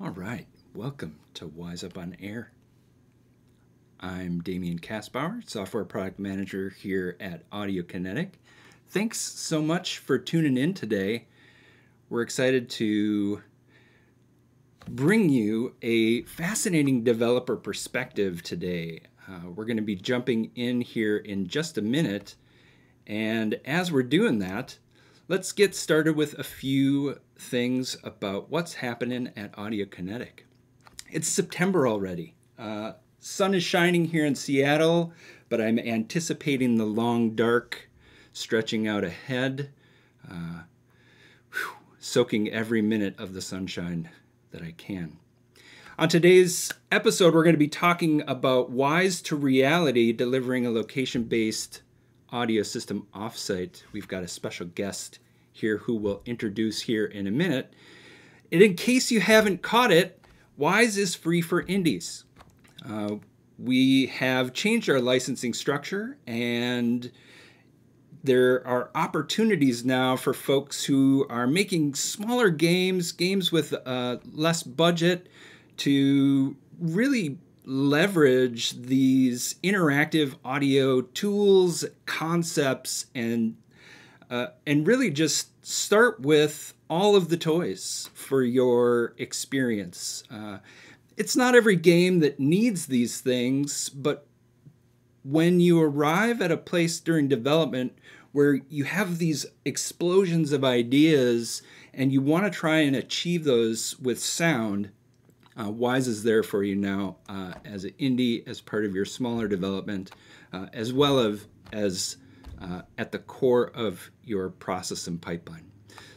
All right, welcome to Wwise Up on Air. I'm Damian Kastbauer, Software Product Manager here at Audiokinetic. Thanks so much for tuning in today. We're excited to bring you a fascinating developer perspective today. Uh, we're going to be jumping in here in just a minute. And as we're doing that, let's get started with a few things about what's happening at Audiokinetic. It's September already. Uh, sun is shining here in Seattle, but I'm anticipating the long dark stretching out ahead, uh, whew, soaking every minute of the sunshine that I can. On today's episode, we're going to be talking about Wwise to Reality delivering a location based audio system offsite. We've got a special guest here who we'll introduce here in a minute. And in case you haven't caught it, Wwise is free for indies. Uh, we have changed our licensing structure and there are opportunities now for folks who are making smaller games, games with uh, less budget, to really leverage these interactive audio tools, concepts, and uh, and really just start with all of the toys for your experience. Uh, it's not every game that needs these things, but when you arrive at a place during development where you have these explosions of ideas and you want to try and achieve those with sound, uh, Wwise is there for you now uh, as an indie, as part of your smaller development, uh, as well as, as uh, at the core of your process and pipeline.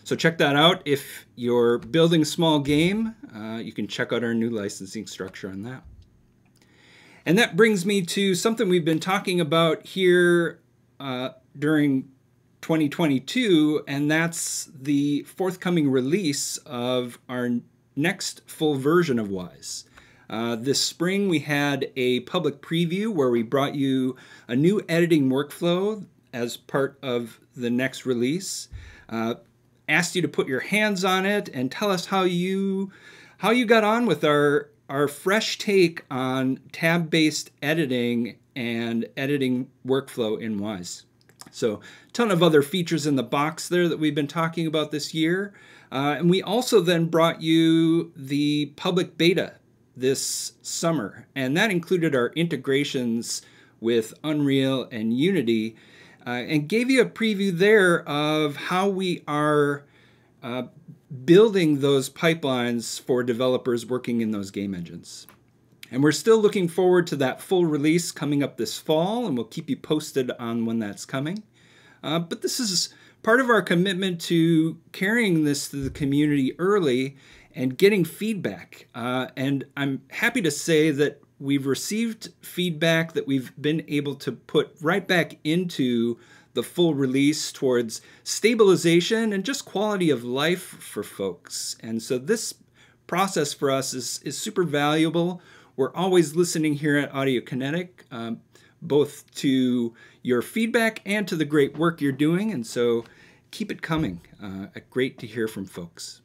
So check that out. If you're building a small game, uh, you can check out our new licensing structure on that. And that brings me to something we've been talking about here uh, during 2022, and that's the forthcoming release of our next full version of Wwise. Uh, this spring, we had a public preview where we brought you a new editing workflow as part of the next release. Uh, asked you to put your hands on it and tell us how you how you got on with our our fresh take on tab-based editing and editing workflow in Wwise. So, ton of other features in the box there that we've been talking about this year. Uh, and we also then brought you the public beta this summer, and that included our integrations with Unreal and Unity, uh, and gave you a preview there of how we are uh, building those pipelines for developers working in those game engines. And we're still looking forward to that full release coming up this fall, and we'll keep you posted on when that's coming. Uh, but this is part of our commitment to carrying this to the community early and getting feedback. Uh, and I'm happy to say that we've received feedback that we've been able to put right back into the full release towards stabilization and just quality of life for folks. And so this process for us is, is super valuable. We're always listening here at Audiokinetic, um, both to your feedback and to the great work you're doing. And so keep it coming. Uh, great to hear from folks.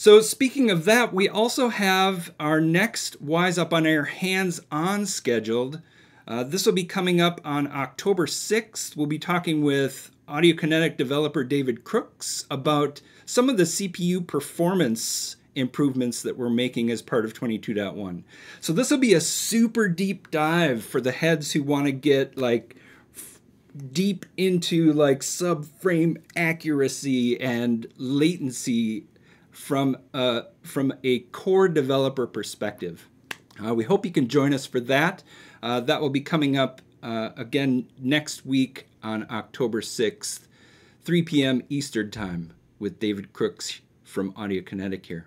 So, speaking of that, we also have our next Wwise Up on Air hands on scheduled. Uh, this will be coming up on October 6th. We'll be talking with Audiokinetic developer David Crooks about some of the CPU performance improvements that we're making as part of 22.1. So this will be a super deep dive for the heads who want to get like deep into like subframe accuracy and latency from uh, from a core developer perspective. Uh, we hope you can join us for that. Uh, that will be coming up uh, again next week on October 6th, 3 p.m. Eastern Time, with David Crooks from Audiokinetic here.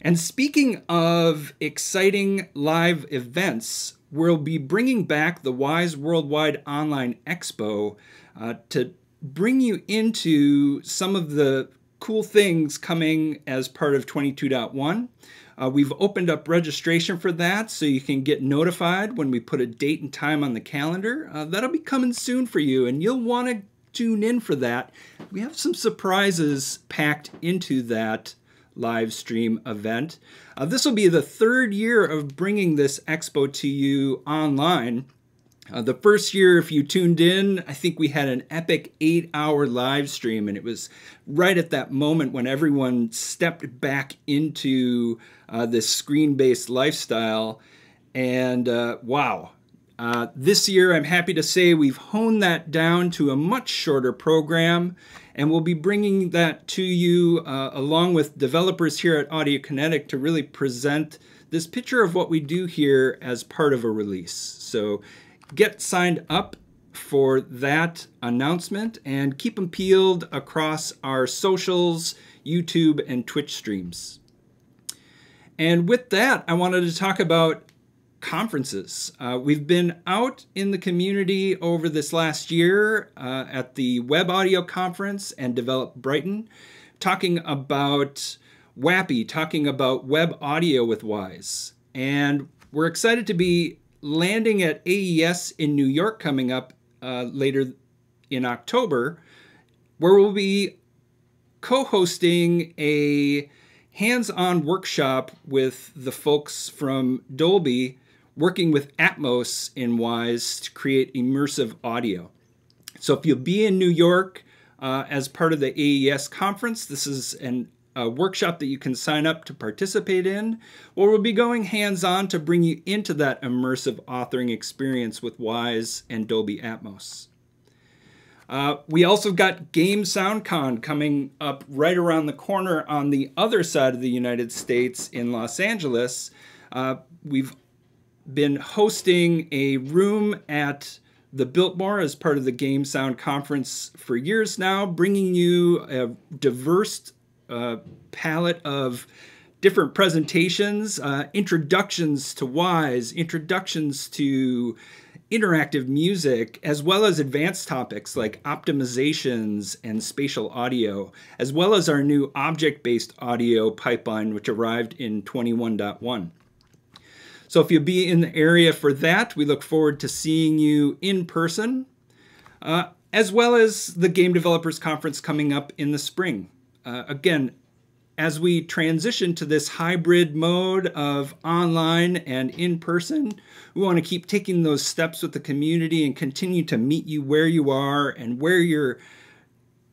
And speaking of exciting live events, we'll be bringing back the Wwise Worldwide Online Expo uh, to bring you into some of the cool things coming as part of 22.1. Uh, we've opened up registration for that so you can get notified when we put a date and time on the calendar. Uh, that'll be coming soon for you, and you'll want to tune in for that. We have some surprises packed into that live stream event. Uh, this will be the third year of bringing this expo to you online. Uh, the first year, if you tuned in, I think we had an epic eight hour live stream, and it was right at that moment when everyone stepped back into uh, this screen based lifestyle. And uh, wow, uh, this year I'm happy to say we've honed that down to a much shorter program, and we'll be bringing that to you uh, along with developers here at Audiokinetic to really present this picture of what we do here as part of a release. So get signed up for that announcement and keep them peeled across our socials, YouTube, and Twitch streams. And with that, I wanted to talk about conferences. Uh, we've been out in the community over this last year uh, at the Web Audio Conference and Develop Brighton, talking about WAAPI, talking about web audio with Wwise. And we're excited to be landing at AES in New York coming up uh, later in October, where we'll be co hosting a hands on workshop with the folks from Dolby working with Atmos in Wwise to create immersive audio. So if you'll be in New York uh, as part of the AES conference, this is an a workshop that you can sign up to participate in, or we'll be going hands-on to bring you into that immersive authoring experience with Wwise and Dolby Atmos. Uh, we also got Game SoundCon coming up right around the corner on the other side of the United States in Los Angeles. Uh, we've been hosting a room at the Biltmore as part of the Game Sound Conference for years now, bringing you a diverse uh, palette of different presentations, uh, introductions to Wwise, introductions to interactive music, as well as advanced topics like optimizations and spatial audio, as well as our new object-based audio pipeline, which arrived in 21.1. So if you'll be in the area for that, we look forward to seeing you in person, uh, as well as the Game Developers Conference coming up in the spring. Uh, again, as we transition to this hybrid mode of online and in person, we want to keep taking those steps with the community and continue to meet you where you are and where you're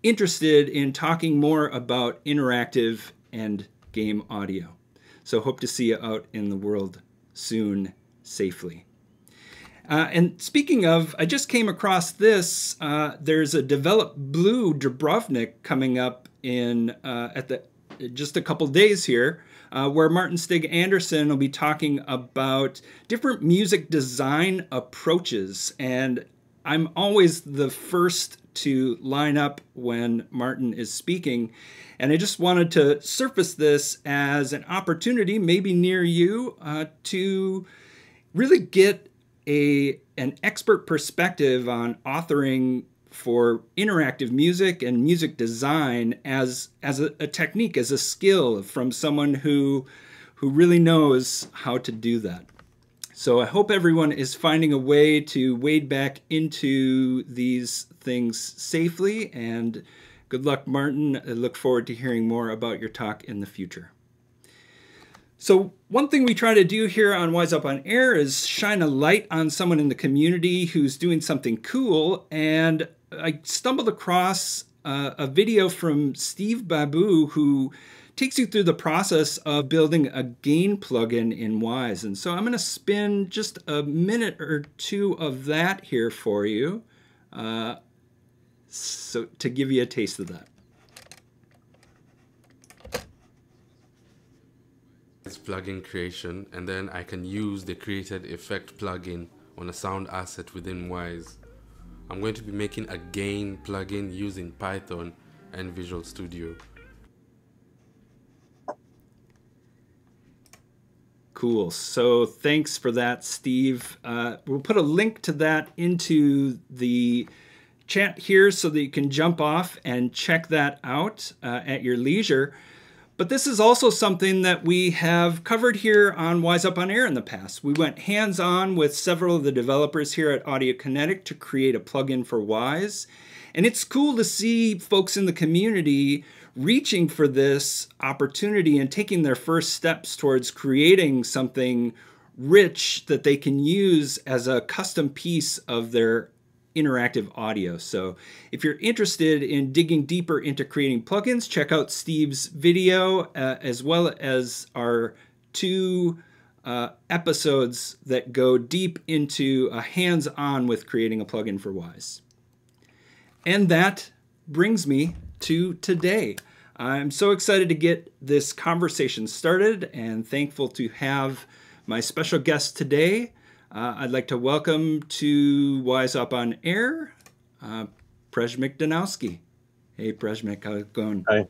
interested in talking more about interactive and game audio. So hope to see you out in the world soon safely. Uh, and speaking of, I just came across this. Uh, there's a Develop Blue Dubrovnik coming up in uh, at the just a couple days here, uh, where Martin Stig Andersen will be talking about different music design approaches. And I'm always the first to line up when Martin is speaking. And I just wanted to surface this as an opportunity, maybe near you, uh, to really get a an expert perspective on authoring for interactive music and music design as as a, a, technique, as a skill from someone who who really knows how to do that. So I hope everyone is finding a way to wade back into these things safely and good luck, Martin. I look forward to hearing more about your talk in the future. So one thing we try to do here on Wwise Up on Air is shine a light on someone in the community who's doing something cool. And I stumbled across uh, a video from Steve Babu who takes you through the process of building a gain plugin in Wwise. And so I'm going to spin just a minute or two of that here for you uh, so to give you a taste of that. It's plugin creation and then I can use the created effect plugin on a sound asset within Wwise. I'm going to be making a gain plugin using Python and Visual Studio. Cool. So thanks for that, Steve. Uh, we'll put a link to that into the chat here so that you can jump off and check that out uh, at your leisure. But this is also something that we have covered here on Wwise Up on Air in the past. We went hands-on with several of the developers here at Audiokinetic to create a plugin for Wwise. And it's cool to see folks in the community reaching for this opportunity and taking their first steps towards creating something rich that they can use as a custom piece of their interactive audio. So if you're interested in digging deeper into creating plugins, check out Steve's video uh, as well as our two uh, episodes that go deep into a hands-on with creating a plugin for Wwise. And that brings me to today. I'm so excited to get this conversation started and thankful to have my special guest today. Uh, I'd like to welcome to Wwise Up on Air, uh, Przemysław Danowski. Hey, Przemysław, how's it going? Hi.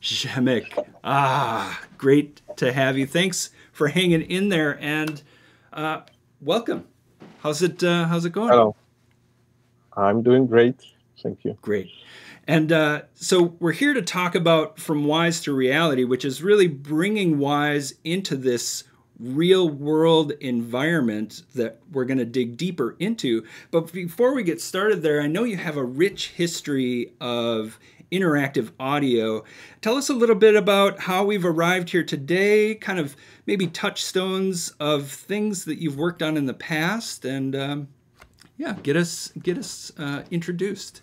Przemek. Ah, great to have you. Thanks for hanging in there and uh, welcome. How's it? Uh, how's it going? Hello. I'm doing great. Thank you. Great. And uh, so we're here to talk about From Wwise to Reality, which is really bringing Wwise into this real world environment that we're going to dig deeper into. But before we get started there, I know you have a rich history of interactive audio. Tell us a little bit about how we've arrived here today, kind of maybe touchstones of things that you've worked on in the past, and um, yeah, get us get us uh, introduced.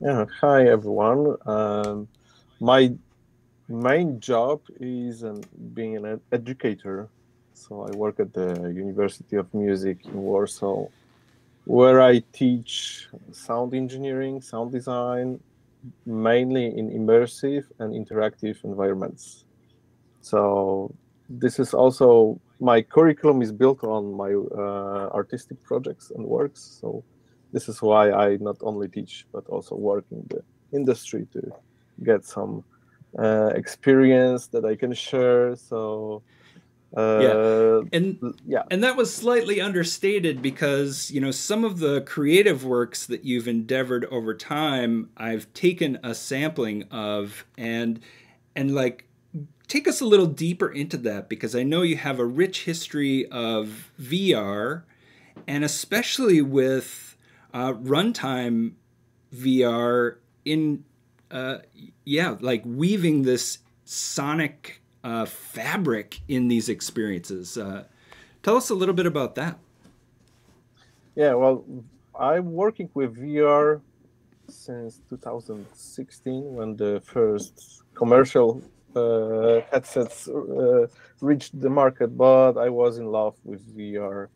Yeah. Hi, everyone. Um, my main job is um, being an educator. So I work at the University of Music in Warsaw, where I teach sound engineering, sound design, mainly in immersive and interactive environments. So this is also my curriculum is built on my uh, artistic projects and works. So this is why I not only teach but also work in the industry to get some uh, experience that I can share. So uh, yeah, and yeah, and that was slightly understated because you know some of the creative works that you've endeavored over time, I've taken a sampling of, and and like take us a little deeper into that because I know you have a rich history of VR, and especially with uh, runtime VR in uh, yeah, like weaving this sonic uh, fabric in these experiences. Uh, tell us a little bit about that. Yeah, well, I'm working with VR since 2016 when the first commercial uh, headsets uh, reached the market, but I was in love with VR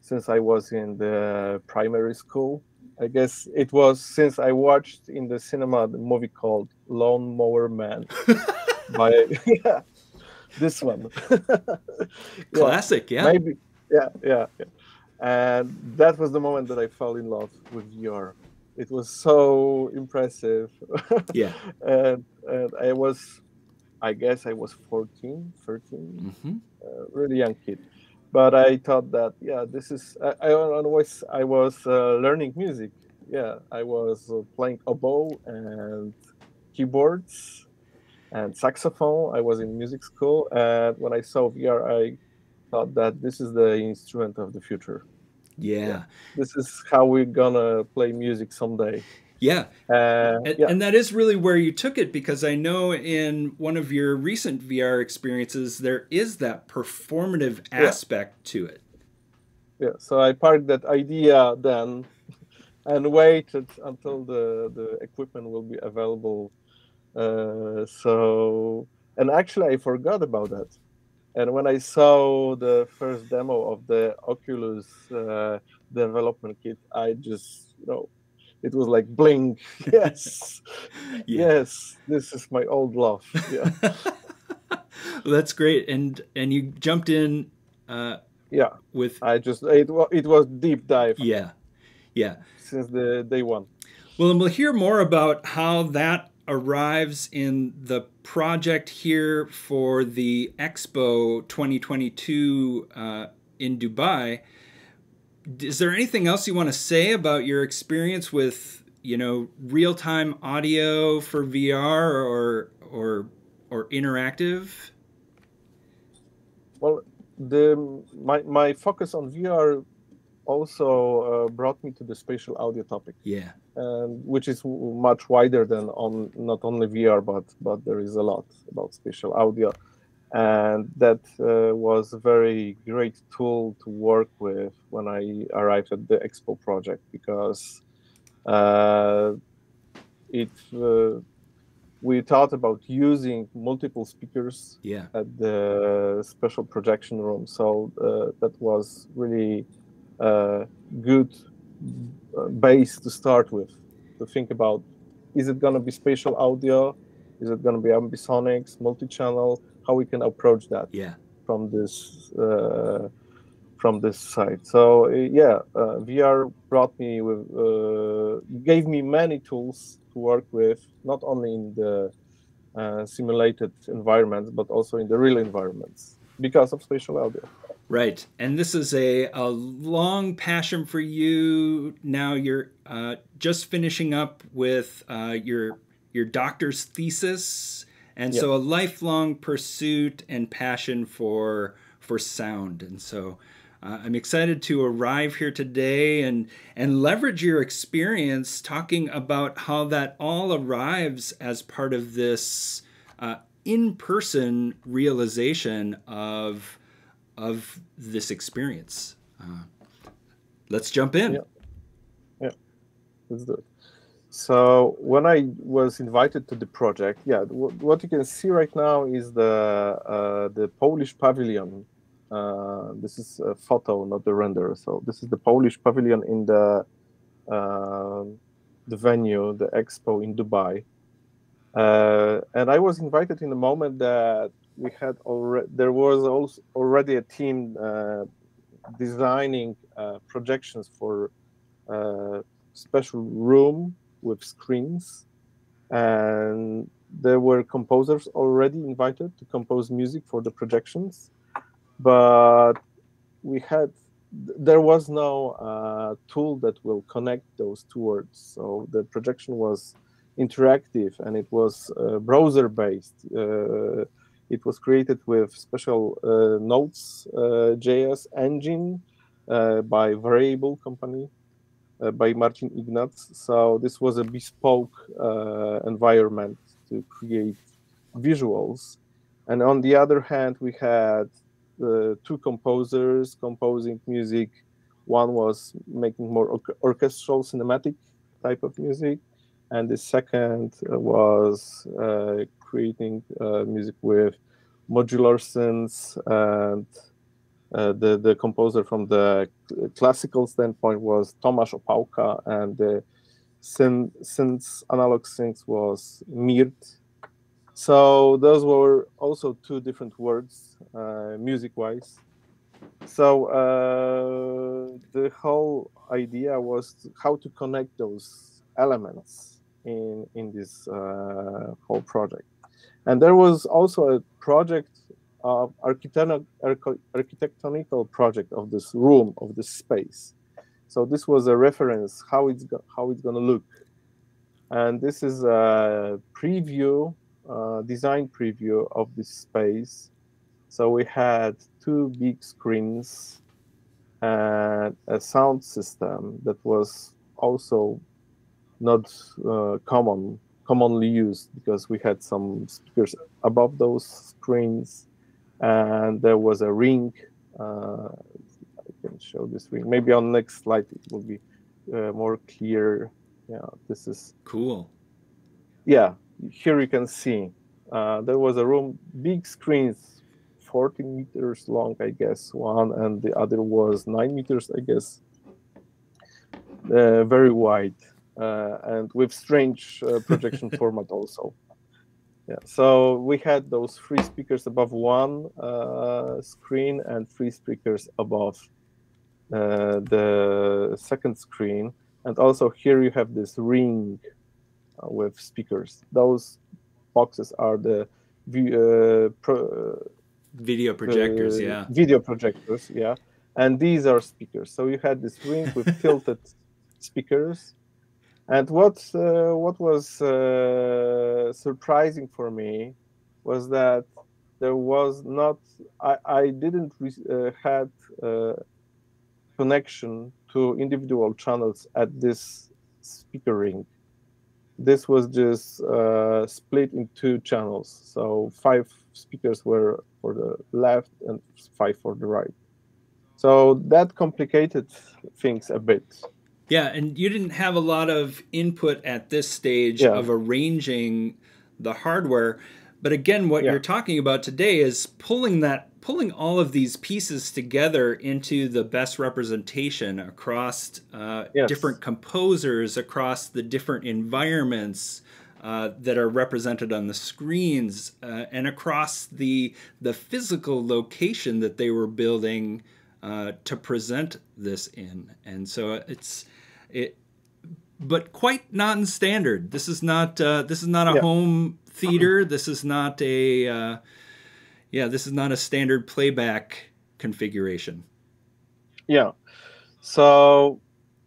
since I was in the primary school. I guess it was since I watched in the cinema the movie called Lawn Mower Man by yeah, this one. Classic, yeah. Maybe yeah, yeah, yeah. And that was the moment that I fell in love with VR. It was so impressive. yeah. and and I was I guess I was 14, 13, mm-hmm. uh, really young kid but I thought that yeah, this is I, I always I was uh, learning music. Yeah, I was uh, playing oboe and keyboards and saxophone. I was in music school, and when I saw VR, I thought that this is the instrument of the future. Yeah, yeah. this is how we're gonna play music someday. Yeah. Uh, and, yeah. and that is really where you took it because I know in one of your recent VR experiences, there is that performative aspect yeah. to it. Yeah. So I parked that idea then and waited until the, the equipment will be available. Uh, so, and actually, I forgot about that. And when I saw the first demo of the Oculus uh, development kit, I just, you know, it was like bling yes. Yeah. yes this is my old love. Yeah. Well, that's great. And and you jumped in uh yeah. with i just it, was it was deep dive. Yeah. Yeah. Since the day one. Well and we'll hear more about how that arrives in the project here for the expo 2022 uh, in dubai is there anything else you want to say about your experience with you know real time audio for VR or or or interactive? Well, the my my focus on VR also uh, brought me to the spatial audio topic. Yeah. And which is much wider than on not only VR, but but there is a lot about spatial audio, and that uh, was a very great tool to work with when I arrived at the Expo project because uh, it uh, we thought about using multiple speakers yeah. at the special projection room. So uh, that was really a good uh, base to start with to think about is it going to be spatial audio? Is it going to be ambisonics, multi-channel? How we can approach that yeah. from this uh, from this side. So uh, yeah, uh, VR brought me with uh, gave me many tools to work with, not only in the uh, simulated environments, but also in the real environments because of spatial audio. Right. And this is a, a long passion for you. Now you're uh, just finishing up with uh, your your doctor's thesis. And yep. so a lifelong pursuit and passion for for sound. And so uh, I'm excited to arrive here today and and leverage your experience talking about how that all arrives as part of this uh, in-person realization of of this experience. Uh, let's jump in. Yeah. yeah, let's do it. So when I was invited to the project, yeah, what you can see right now is the uh, the Polish pavilion uh, this is a photo, not the render. So this is the Polish pavilion in the uh, the venue, the expo in Dubai. Uh, and I was invited in the moment that we had already. There was also already a team uh, designing uh, projections for special room with screens, and there were composers already invited to compose music for the projections but we had there was no uh, tool that will connect those two words. So the projection was interactive and it was uh, browser based. Uh, it was created with special uh, Notes uh, JS engine uh, by Variable company by Martin Ignatz. So this was a bespoke environment to create visuals. And on the other hand, we had uh, two composers composing music. One was making more or orchestral cinematic type of music, and the second uh, was uh, creating uh, music with modular synths and uh, the the composer from the classical standpoint was Tomasz Opałka, and the synth, analog synths was Mirt so those were also two different words, uh, music-wise. So uh, the whole idea was how to connect those elements in in this uh, whole project. And there was also a project of architectonical project of this room of this space. So this was a reference how it's how it's going to look. And this is a preview uh, design preview of this space. So we had two big screens and a sound system that was also not uh, common commonly used because we had some speakers above those screens and there was a ring uh, I can show this ring. Maybe on next slide it will be uh, more clear. Yeah this is cool. Yeah here you can see uh, there was a room, big screens, 40 meters long, I guess, one, and the other was nine meters, I guess, uh, very wide, uh, and with strange uh, projection format also. Yeah, so we had those three speakers above one uh, screen and three speakers above uh, the second screen, and also here you have this ring with speakers. Those boxes are the uh, pro, video projectors, uh, yeah. Video projectors, yeah. And these are speakers. So you had this ring with tilted speakers. And what uh, what was uh, surprising for me was that there was not I, I didn't uh, had uh, connection to individual channels at this speaker ring. This was just uh, split in two channels. So five speakers were for the left and five for the right. So that complicated things a bit. Yeah, and you didn't have a lot of input at this stage yeah. of arranging the hardware. But again, what yeah. you're talking about today is pulling that pulling all of these pieces together into the best representation across uh, yes. different composers, across the different environments uh, that are represented on the screens, uh, and across the the physical location that they were building uh, to present this in. And so it's it, but quite non-standard. This is not uh, this is not a yeah. home theater. This is not a uh, yeah, this is not a standard playback configuration. Yeah. So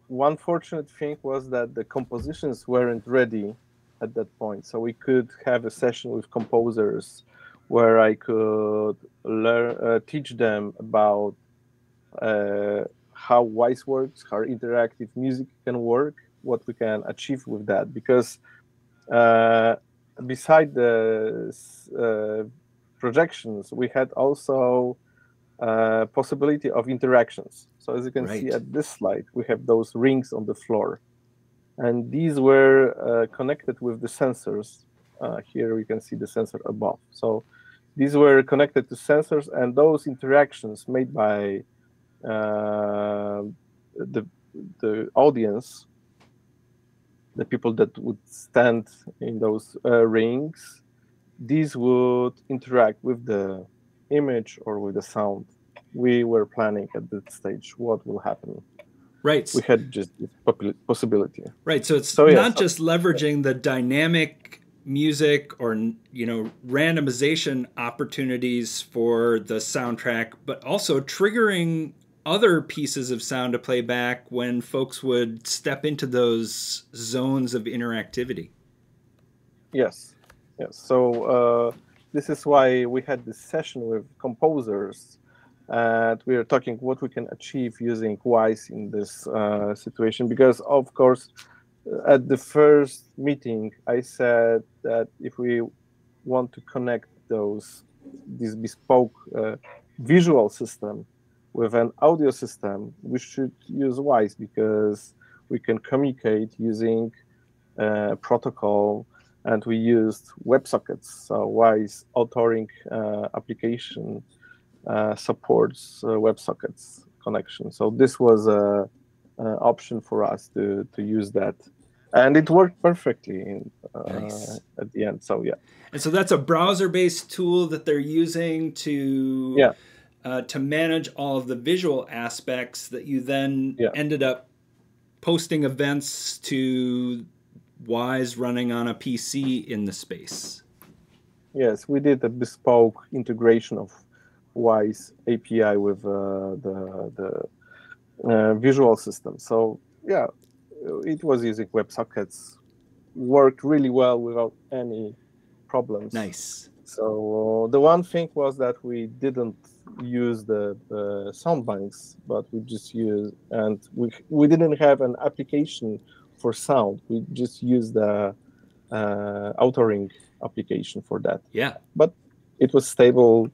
one fortunate thing was that the compositions weren't ready at that point. So we could have a session with composers where I could learn, uh, teach them about uh, how Wwise works, how interactive music can work, what we can achieve with that. Because uh, beside the uh, projections, we had also uh, possibility of interactions. So as you can right. see at this slide, we have those rings on the floor. And these were uh, connected with the sensors. Uh, here we can see the sensor above. So these were connected to sensors and those interactions made by uh, the, the audience, the people that would stand in those uh, rings, these would interact with the image or with the sound. We were planning at that stage what will happen. Right. We had just this possibility. Right. So it's so, not just leveraging the dynamic music or you know randomization opportunities for the soundtrack, but also triggering other pieces of sound to play back when folks would step into those zones of interactivity. Yes. Yes. So uh, this is why we had this session with composers, and we are talking what we can achieve using Wwise in this uh, situation. Because of course, at the first meeting, I said that if we want to connect those this bespoke uh, visual system with an audio system, we should use Wwise because we can communicate using a uh, protocol and we used WebSockets. So Wwise authoring uh, application uh, supports uh, WebSockets connection. So this was a, a, option for us to to use that, and it worked perfectly in, uh, nice. at the end. So yeah. And so that's a browser-based tool that they're using to yeah. Uh, to manage all of the visual aspects that you then yeah. ended up posting events to Wwise running on a PC in the space. Yes, we did a bespoke integration of Wwise API with uh, the the uh, visual system. So yeah, it was using WebSockets, worked really well without any problems. Nice. So uh, the one thing was that we didn't use the, the sound banks, but we just use and we we didn't have an application for sound. We just use the uh, authoring application for that. Yeah. But it was stable.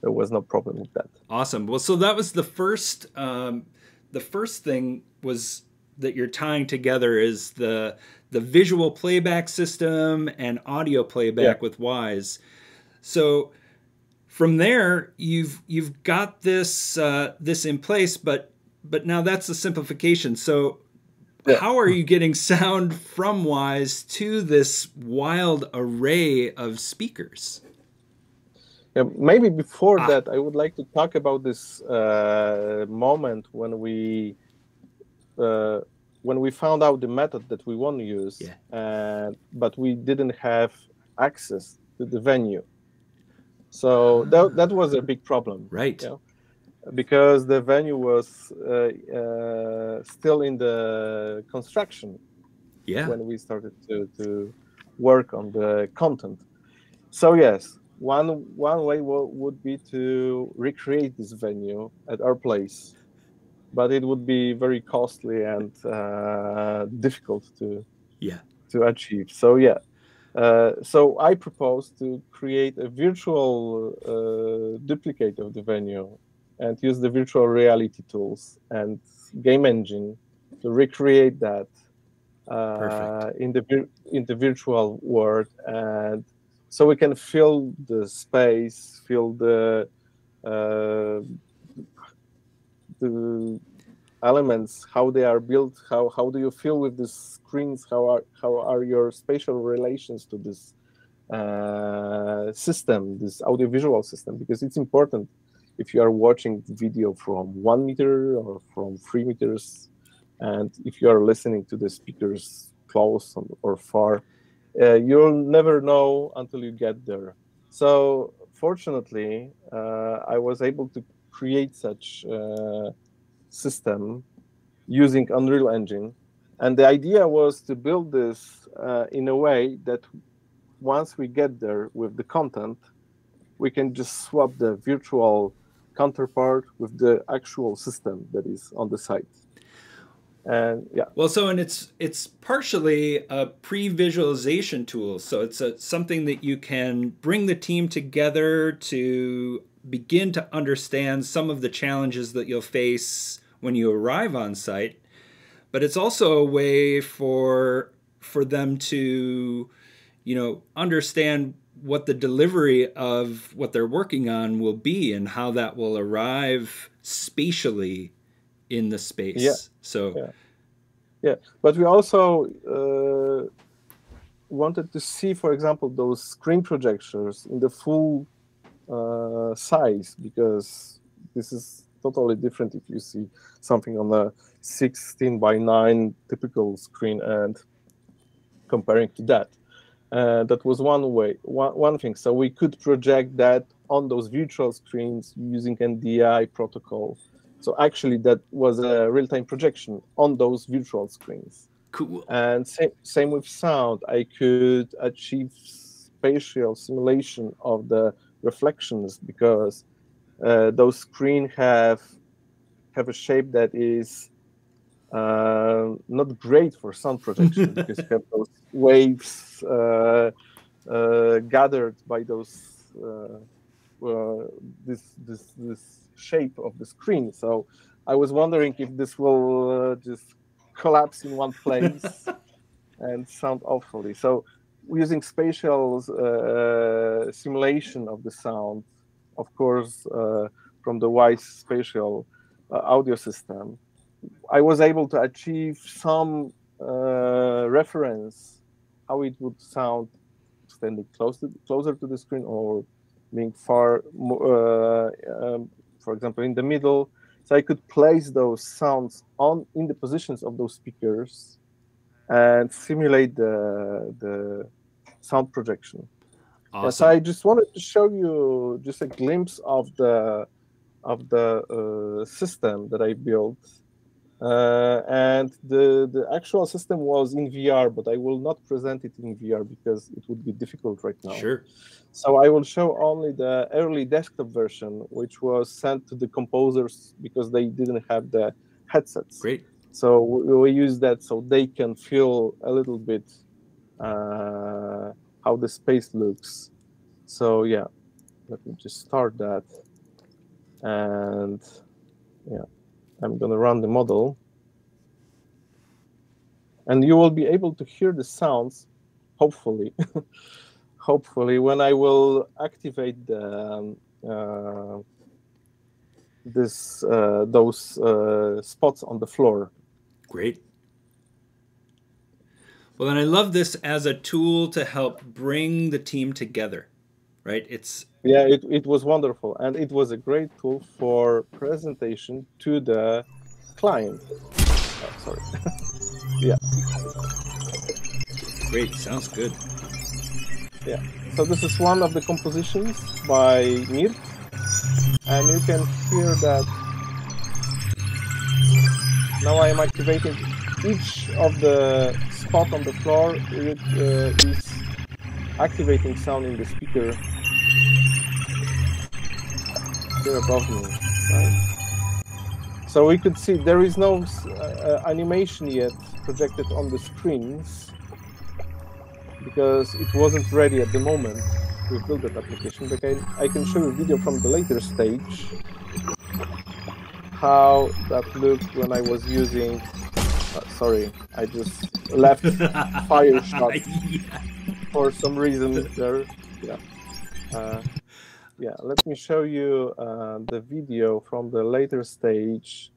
There was no problem with that. Awesome. Well, so that was the first. Um, the first thing was that you're tying together is the the visual playback system and audio playback yeah. with Wwise. So from there, you've you've got this uh, this in place, but but now that's the simplification. So yeah. how are you getting sound from Wwise to this wild array of speakers? Yeah, maybe before ah. that, I would like to talk about this uh, moment when we uh, when we found out the method that we want to use, yeah. uh, but we didn't have access to the venue. So that, that was a big problem. Right. You know? because the venue was uh, uh, still in the construction yeah when we started to, to work on the content so yes one one way would be to recreate this venue at our place but it would be very costly and uh, difficult to yeah to achieve. So yeah, uh, so I propose to create a virtual uh, duplicate of the venue and use the virtual reality tools and game engine to recreate that uh, in the in the virtual world. And so we can feel the space feel the uh, the elements how they are built how how do you feel with these screens? How are how are your spatial relations to this uh, system this audiovisual system? Because it's important if you are watching video from one meter or from three meters and if you are listening to the speakers close or far uh, you'll never know until you get there. So fortunately uh, i was able to create such uh, system using Unreal Engine. And the idea was to build this uh, in a way that once we get there with the content, we can just swap the virtual counterpart with the actual system that is on the site. And yeah. Well, so and it's it's partially a pre-visualization tool. So it's a, something that you can bring the team together to begin to understand some of the challenges that you'll face when you arrive on site, but it's also a way for for them to you know understand what the delivery of what they're working on will be and how that will arrive spatially in the space. Yeah. So yeah. yeah. But we also uh, wanted to see, for example, those screen projectors in the full uh, size because this is totally different if you see something on a 16 by 9 typical screen and comparing to that. Uh, that was one way, one, one thing. So we could project that on those virtual screens using NDI protocol. So actually, that was a real-time projection on those virtual screens. Cool. And same, same with sound. I could achieve spatial simulation of the reflections because uh, those screens have have a shape that is uh, not great for sound projection because you have those waves uh, uh gathered by those uh, uh, this this this shape of the screen. So I was wondering if this will just collapse in one place and sound awfully. So using spatial simulation of the sound of course, uh, from the Wwise spatial uh, audio system, I was able to achieve some uh, reference how it would sound standing close to, closer to the screen or being far, um, for example, in the middle. So I could place those sounds on in the positions of those speakers and simulate the the sound projection. Awesome. Yes, I just wanted to show you just a glimpse of the of the uh, system that I built. Uh, and the, the actual system was in VR, but I will not present it in VR because it would be difficult right now. Sure. So I will show only the early desktop version, which was sent to the composers because they didn't have the headsets. Great. So we, we use that so they can feel a little bit uh, how the space looks. So yeah, let me just start that. And yeah, I'm gonna run the model. And you will be able to hear the sounds, hopefully, hopefully, when I will activate the um, uh, this uh, those uh, spots on the floor. Great. Well, and I love this as a tool to help bring the team together, right? It's yeah, it, it was wonderful, and it was a great tool for presentation to the client. Oh, sorry. yeah. Great, sounds good. Yeah. So this is one of the compositions by Mir, and you can hear that. Now I am activating each of the spot on the floor it, uh, is activating sound in the speaker here above me. Right? So we could see there is no uh, animation yet projected on the screens because it wasn't ready at the moment to build that application. But I, I can show you a video from the later stage how that looked when I was using. Uh, sorry, I just left fire shot yeah. for some reason there. Yeah. Uh, yeah, let me show you uh, the video from the later stage.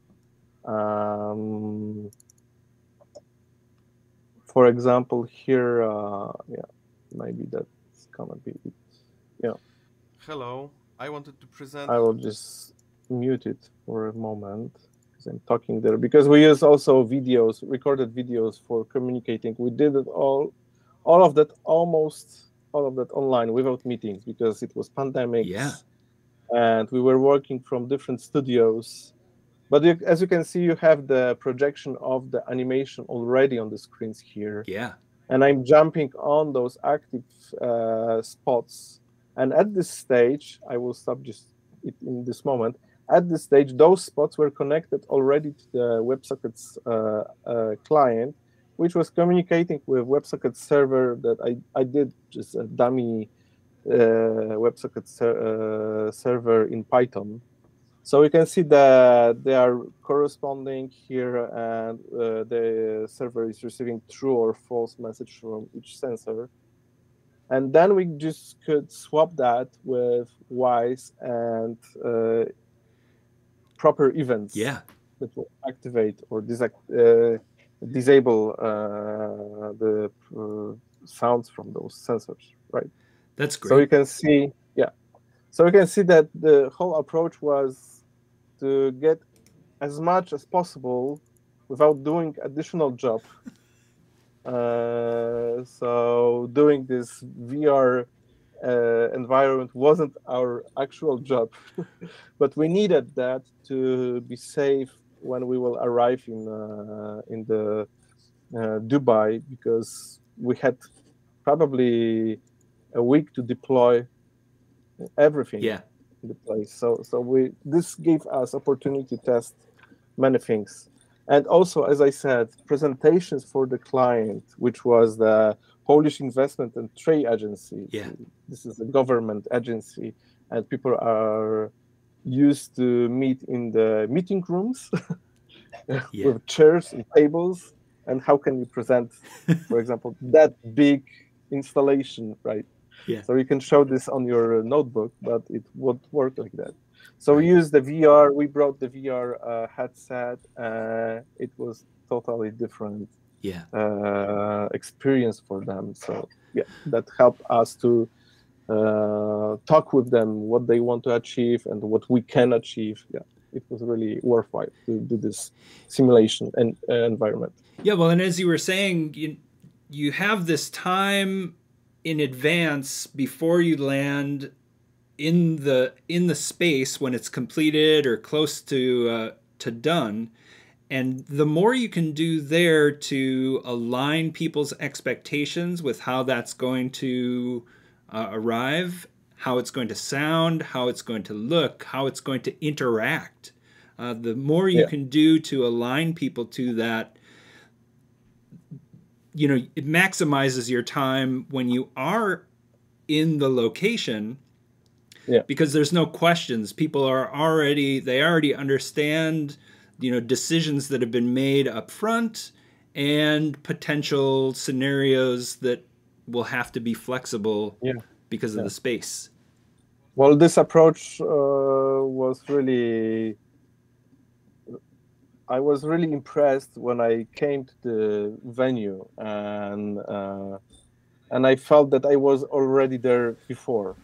Um, for example, here, uh, yeah, maybe that's gonna be it. Yeah, Hello, I wanted to present. I will just mute it for a moment I'm talking there because we use also videos, recorded videos for communicating. We did it all, all of that almost all of that online without meetings because it was pandemic. Yeah. And we were working from different studios. But you, as you can see, you have the projection of the animation already on the screens here. Yeah. And I'm jumping on those active uh, spots. And at this stage, I will stop just it in this moment. At this stage, those spots were connected already to the WebSockets uh, uh, client, which was communicating with WebSocket server that I, I did just a dummy uh, WebSocket ser- server in Python. So you can see that they are corresponding here, and uh, the server is receiving true or false message from each sensor. And then we just could swap that with Wwise and uh, proper events Yeah. that will activate or disact- uh, disable uh, the uh, sounds from those sensors, right? That's great. So you can see, yeah. So you can see that the whole approach was to get as much as possible without doing additional job. Uh, so doing this VR uh, environment wasn't our actual job, but we needed that to be safe when we will arrive in uh, in the uh, Dubai because we had probably a week to deploy everything Yeah. in the place. So so we this gave us opportunity to test many things. And also, as I said, presentations for the client, which was the Polish Investment and Trade Agency. Yeah. This is a government agency, and people are used to meet in the meeting rooms Yeah. with chairs and tables. And how can you present, for example, that big installation, right? Yeah. So you can show this on your notebook, but it won't work like that. So we used the VR. We brought the VR uh, headset. Uh, it was totally different Yeah. uh, experience for them. So yeah, that helped us to uh, talk with them what they want to achieve and what we can achieve. Yeah, it was really worthwhile to do this simulation and uh, environment. Yeah, well, and as you were saying, you you have this time in advance before you land in the in the space when it's completed or close to uh, to done, and the more you can do there to align people's expectations with how that's going to uh, arrive, how it's going to sound, how it's going to look, how it's going to interact. Uh, the more you Yeah. can do to align people to that you know it maximizes your time when you are in the location Yeah. because there's no questions people are already they already understand you know decisions that have been made up front and potential scenarios that will have to be flexible Yeah. because of the space Well, this approach uh, was really. I was really impressed when I came to the venue and uh, and I felt that I was already there before.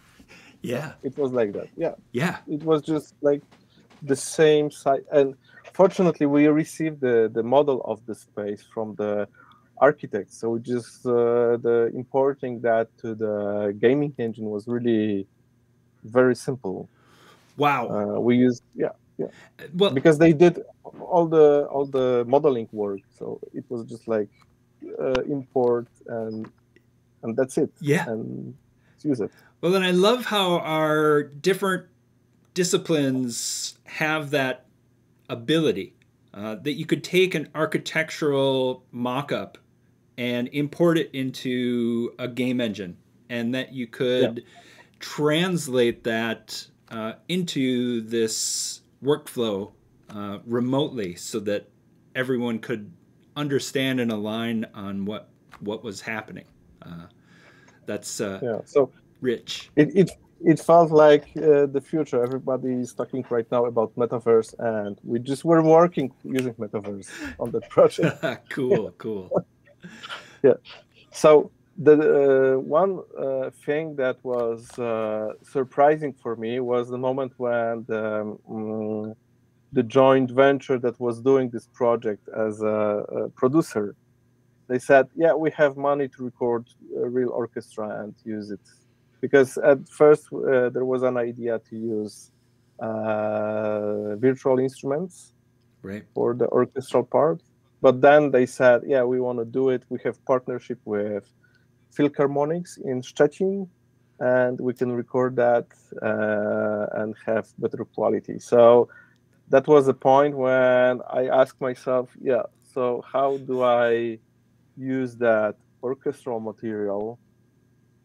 yeah It was like that. Yeah, yeah it was just like the same site. And fortunately, we received the the model of the space from the architect. So just uh, the importing that to the gaming engine was really very simple. wow Uh, we used yeah well because they did all the all the modeling work. So it was just like uh, import and and that's it. yeah And use it. Well, then I love how our different disciplines have that ability uh, that you could take an architectural mock-up and import it into a game engine, and that you could yeah. translate that uh, into this workflow uh, remotely, so that everyone could understand and align on what what was happening. Uh, that's uh, yeah. So rich. It, it it felt like uh, the future. Everybody is talking right now about metaverse, and we just were working using metaverse on that project. cool, cool. yeah. So the uh, one uh, thing that was uh, surprising for me was the moment when the, um, the joint venture that was doing this project as a, a, producer, they said, "Yeah, we have money to record a real orchestra and use it." Because at first uh, there was an idea to use uh, virtual instruments right. for the orchestral part, but then they said, "Yeah, we want to do it. We have partnership with Philharmonics in Szczecin, and we can record that uh, and have better quality." So that was the point when I asked myself, "Yeah, so how do I use that orchestral material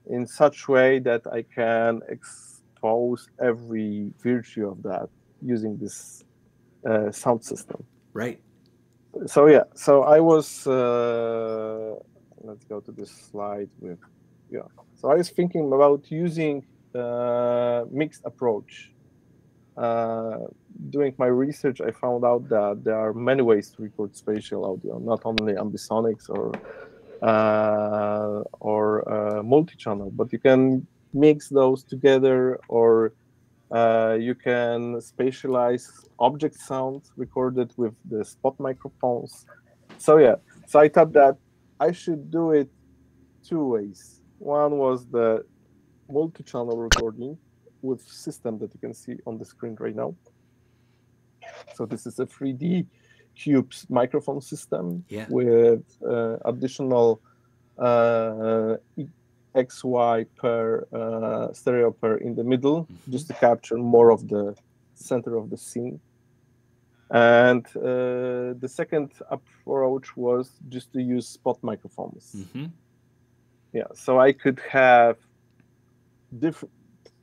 in such way that I can expose every virtue of that using this uh, sound system. Right. So yeah, so I was. Uh, let's go to this slide with yeah. So I was thinking about using uh, mixed approach. Uh, doing my research, I found out that there are many ways to record spatial audio, not only ambisonics or uh, or uh, multi-channel, but you can mix those together or uh, you can spatialize object sounds recorded with the spot microphones. So yeah, so I thought that I should do it two ways. One was the multi-channel recording with system that you can see on the screen right now. So this is a 3D Cubes microphone system yeah. with uh, additional uh, XY per uh, stereo pair in the middle, mm-hmm. just to capture more of the center of the scene. And uh, the second approach was just to use spot microphones. Mm-hmm. Yeah, so I could have different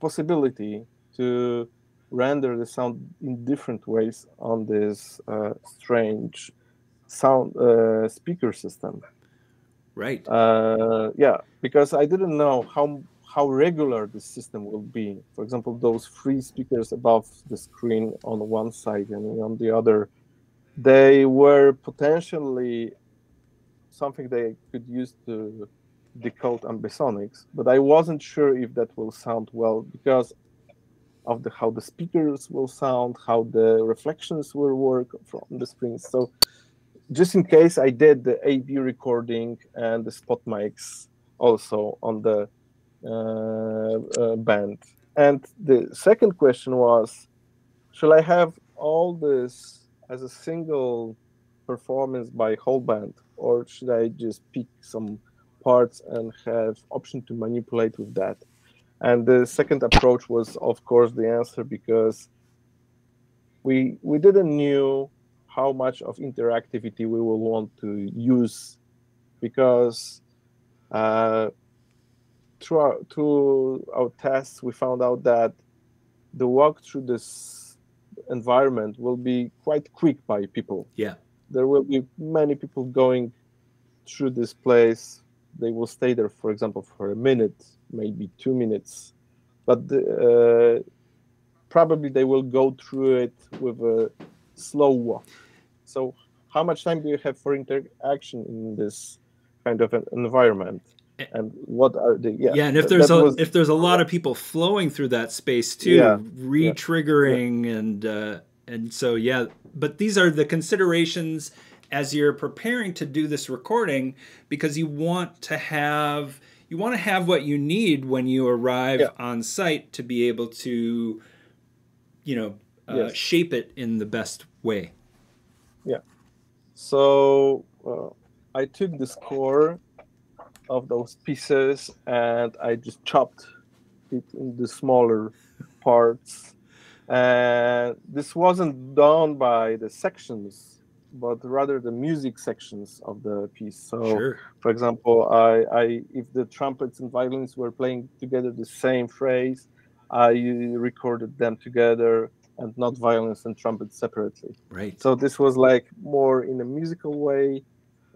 possibility to render the sound in different ways on this uh, strange sound uh, speaker system. Right. Uh, yeah, because I didn't know how how regular this system will be. For example, those three speakers above the screen on one side and on the other, they were potentially something they could use to decode ambisonics, but I wasn't sure if that will sound well because of the how the speakers will sound, how the reflections will work from the screens. So just in case I did the AB recording and the spot mics also on the uh, uh, band. And the second question was, shall I have all this as a single performance by whole band, or should I just pick some parts and have option to manipulate with that? And the second approach was, of course, the answer because we we didn't knew how much of interactivity we will want to use because uh, through our, through our tests we found out that the walk through this environment will be quite quick by people. Yeah, there will be many people going through this place. They will stay there, for example, for a minute maybe two minutes, but uh, probably they will go through it with a slow walk. So, how much time do you have for interaction in this kind of an environment? And what are the yeah? Yeah, and if there's a was, if there's a lot of people flowing through that space too, yeah, re-triggering yeah. and uh, and so yeah. But these are the considerations as you're preparing to do this recording because you want to have you want to have what you need when you arrive yeah. on site to be able to, you know, uh, yes. shape it in the best way. Yeah. So uh, I took the score of those pieces and I just chopped it into smaller parts And this wasn't done by the sections, but rather the music sections of the piece. So, Sure. for example, I, I if the trumpets and violins were playing together the same phrase, I recorded them together and not violins and trumpets separately. Right. So this was like more in a musical way.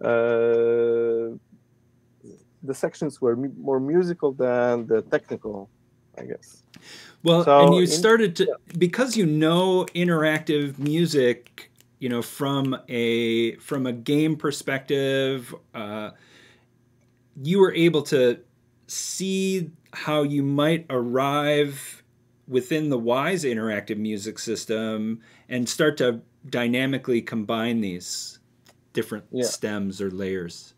Uh, the sections were mu- more musical than the technical, I guess. Well, So and you started to because you know interactive music, you know from a from a game perspective, uh, you were able to see how you might arrive within the Wwise interactive music system and start to dynamically combine these different Yeah. stems or layers.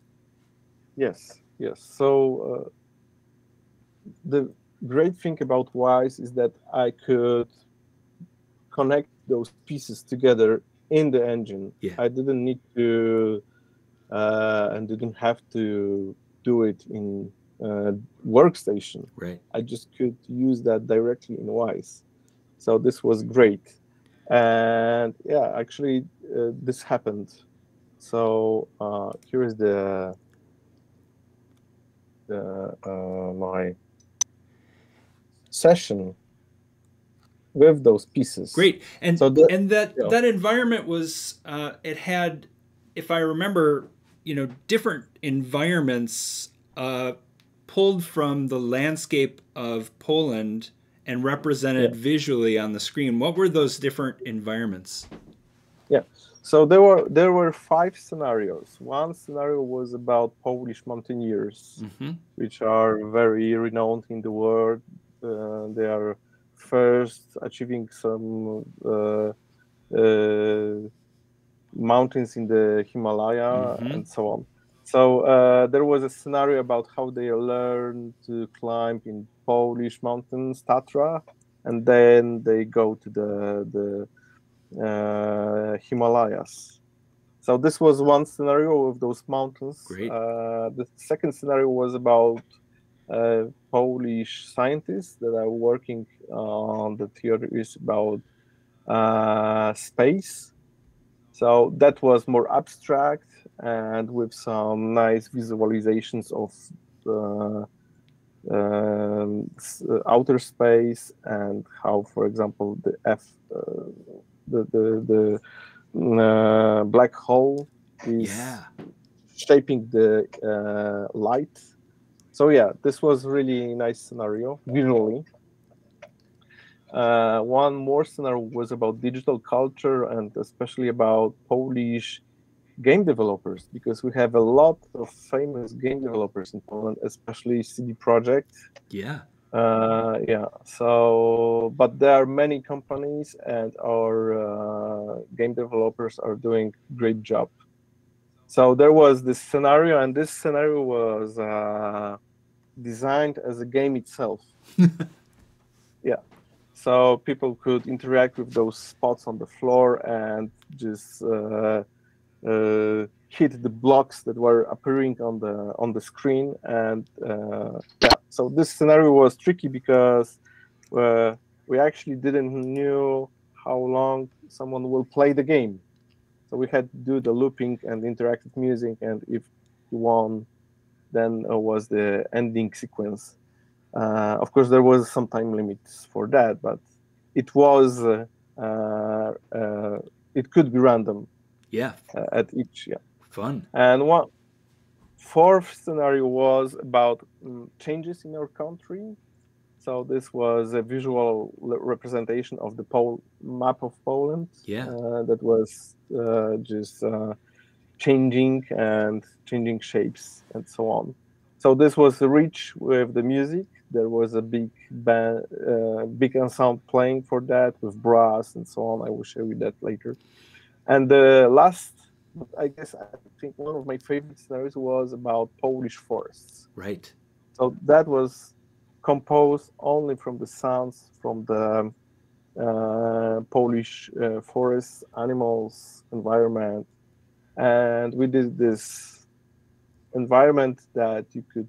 Yes, yes. So uh, the great thing about Wwise is that I could connect those pieces together in the engine. Yeah. I didn't need to uh, and didn't have to do it in uh, workstation. Right. I just could use that directly in Wwise. So this was great. And yeah, actually, uh, this happened. So uh, here is the, the uh, my session with those pieces. Great, and So the- and that yeah. that environment was uh, it had, if I remember, you know, different environments uh, pulled from the landscape of Poland and represented Yeah. visually on the screen. What were those different environments? Yeah. So there were there were five scenarios. One scenario was about Polish mountaineers. hmm which are very renowned in the world. Uh, they are first achieving some uh, uh, mountains in the Himalaya Mhm. and so on. So uh, there was a scenario about how they learn to climb in Polish mountains, Tatra, and then they go to the the uh, Himalayas. So this was one scenario of those mountains. Great. Uh, the second scenario was about uh, Polish scientists that are working on the theories about uh, space. So that was more abstract and with some nice visualizations of uh, um, outer space and how, for example, the F, uh, the the, the mm, uh, black hole is Yeah, shaping the uh, light. So yeah, this was really nice scenario visually. Uh, one more scenario was about digital culture and especially about Polish game developers because we have a lot of famous game developers in Poland, especially CD Projekt. yeah, Uh, yeah. So, but there are many companies, and our uh, game developers are doing great job. So there was this scenario, and this scenario was uh, designed as a game itself. yeah. So people could interact with those spots on the floor and just uh, uh, hit the blocks that were appearing on the on the screen and uh, yeah so this scenario was tricky because uh, we actually didn't knew how long someone will play the game so we had to do the looping and interactive music and if you won then uh, was the ending sequence uh, of course there was some time limits for that but it was uh, it could be random yeah, uh, at each yeah fun. and one fourth scenario was about mm, changes in our country. So this was a visual representation of the Pol- map of Poland. Yeah. Uh, that was uh, just uh, changing and changing shapes and so on. So this was rich with the music. There was a big band, uh, big ensemble playing for that with brass and so on. I will show you that later. And the last I guess I think one of my favorite scenarios was about Polish forests. Right. So that was composed only from the sounds from the uh, Polish uh, forests, animals, environment, and we did this environment that you could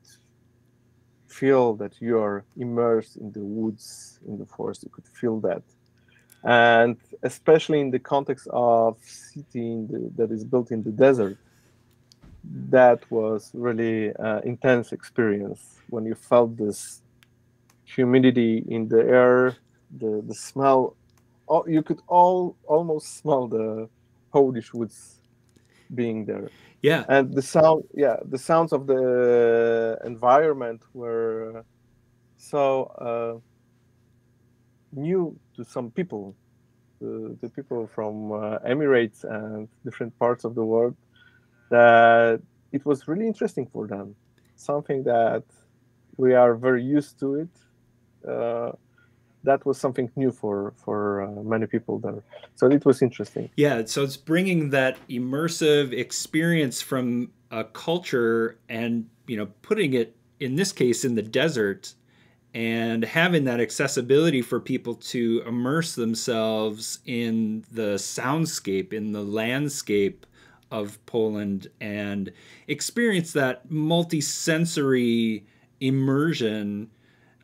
feel that you are immersed in the woods, in the forest. You could feel that, and especially in the context of city the, that is built in the desert that was really uh, intense experience when you felt this humidity in the air the the smell all, you could all almost smell the polish woods being there yeah and the sound yeah the sounds of the environment were so uh, new to some people, the, the people from uh, Emirates and different parts of the world, that it was really interesting for them. Something that we are very used to it. Uh, that was something new for for uh, many people there. So it was interesting. Yeah, so it's bringing that immersive experience from a culture and you know putting it in this case in the desert and having that accessibility for people to immerse themselves in the soundscape, in the landscape of Poland, and experience that multi-sensory immersion,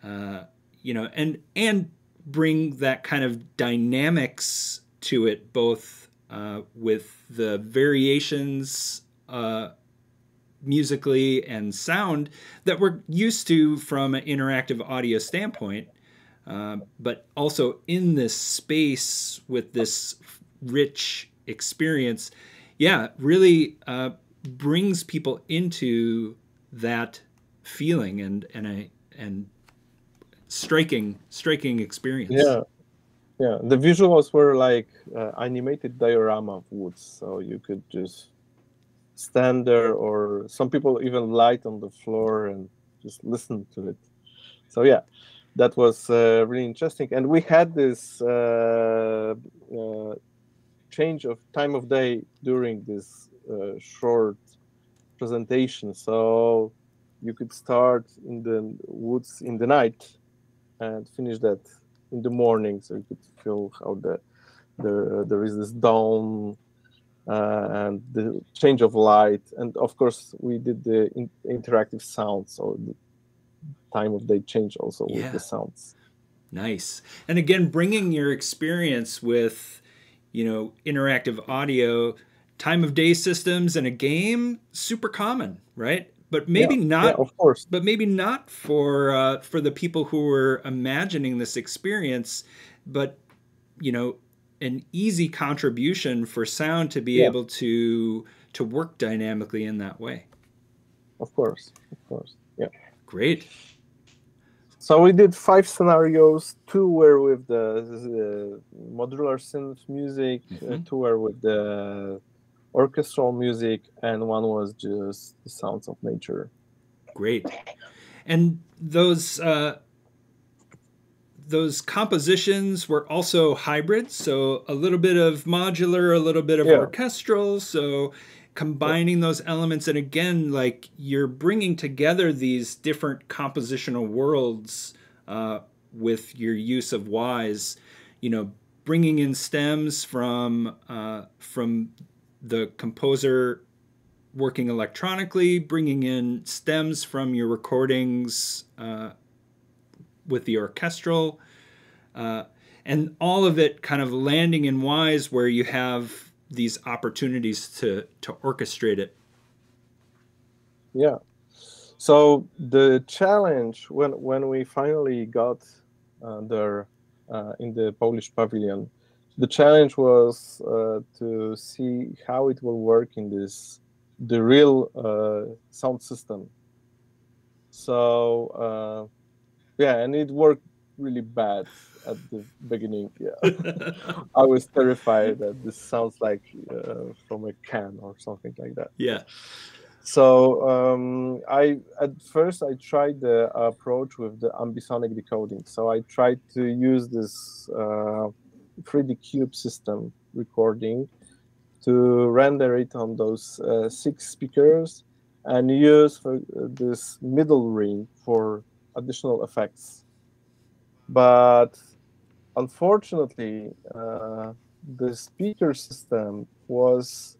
uh, you know, and and bring that kind of dynamics to it, both uh, with the variations uh, musically and sound that we're used to from an interactive audio standpoint, uh, but also in this space with this rich experience, yeah, really uh, brings people into that feeling and and a and striking striking experience. Yeah, yeah. The visuals were like uh, animated diorama of woods, so you could just stand there or some people even light on the floor and just listen to it. So yeah that was uh, really interesting. And we had this uh, uh, change of time of day during this uh, short presentation. So you could start in the woods in the night and finish that in the morning so you could feel how the there, there is this dawn uh, and the change of light. And of course we did the in interactive sound so the time of day change also yeah. with the sounds. Nice. And again bringing your experience with you know interactive audio time of day systems in a game super common right but maybe yeah, not yeah, of course but maybe not for uh, for the people who were imagining this experience but you know an easy contribution for sound to be yeah. able to to work dynamically in that way. Of course, of course, yeah. Great. So we did five scenarios. Two were with the, the modular synth music. Uh, mm-hmm. Uh, two were with the orchestral music, and one was just the sounds of nature. Great. And those uh, those compositions were also hybrid, so a little bit of modular, a little bit of yeah. orchestral. So combining yeah. those elements, and again, like you're bringing together these different compositional worlds uh, with your use of Wwise. You know, bringing in stems from uh, from the composer working electronically, bringing in stems from your recordings uh, with the orchestral, uh, and all of it kind of landing in Wwise where you have these opportunities to to orchestrate it. Yeah. So the challenge when when we finally got uh, there uh, in the Polish pavilion, the challenge was uh, to see how it will work in this the real uh, sound system. So uh, yeah, and it worked really bad at the beginning. Yeah, I was terrified that this sounds like uh, from a can or something like that. Yeah. So um, I at first I tried the approach with the ambisonic decoding. So I tried to use this uh, 3D cube system recording to render it on those uh, six speakers and use for, uh, this middle ring for additional effects. But unfortunately, uh, the speaker system was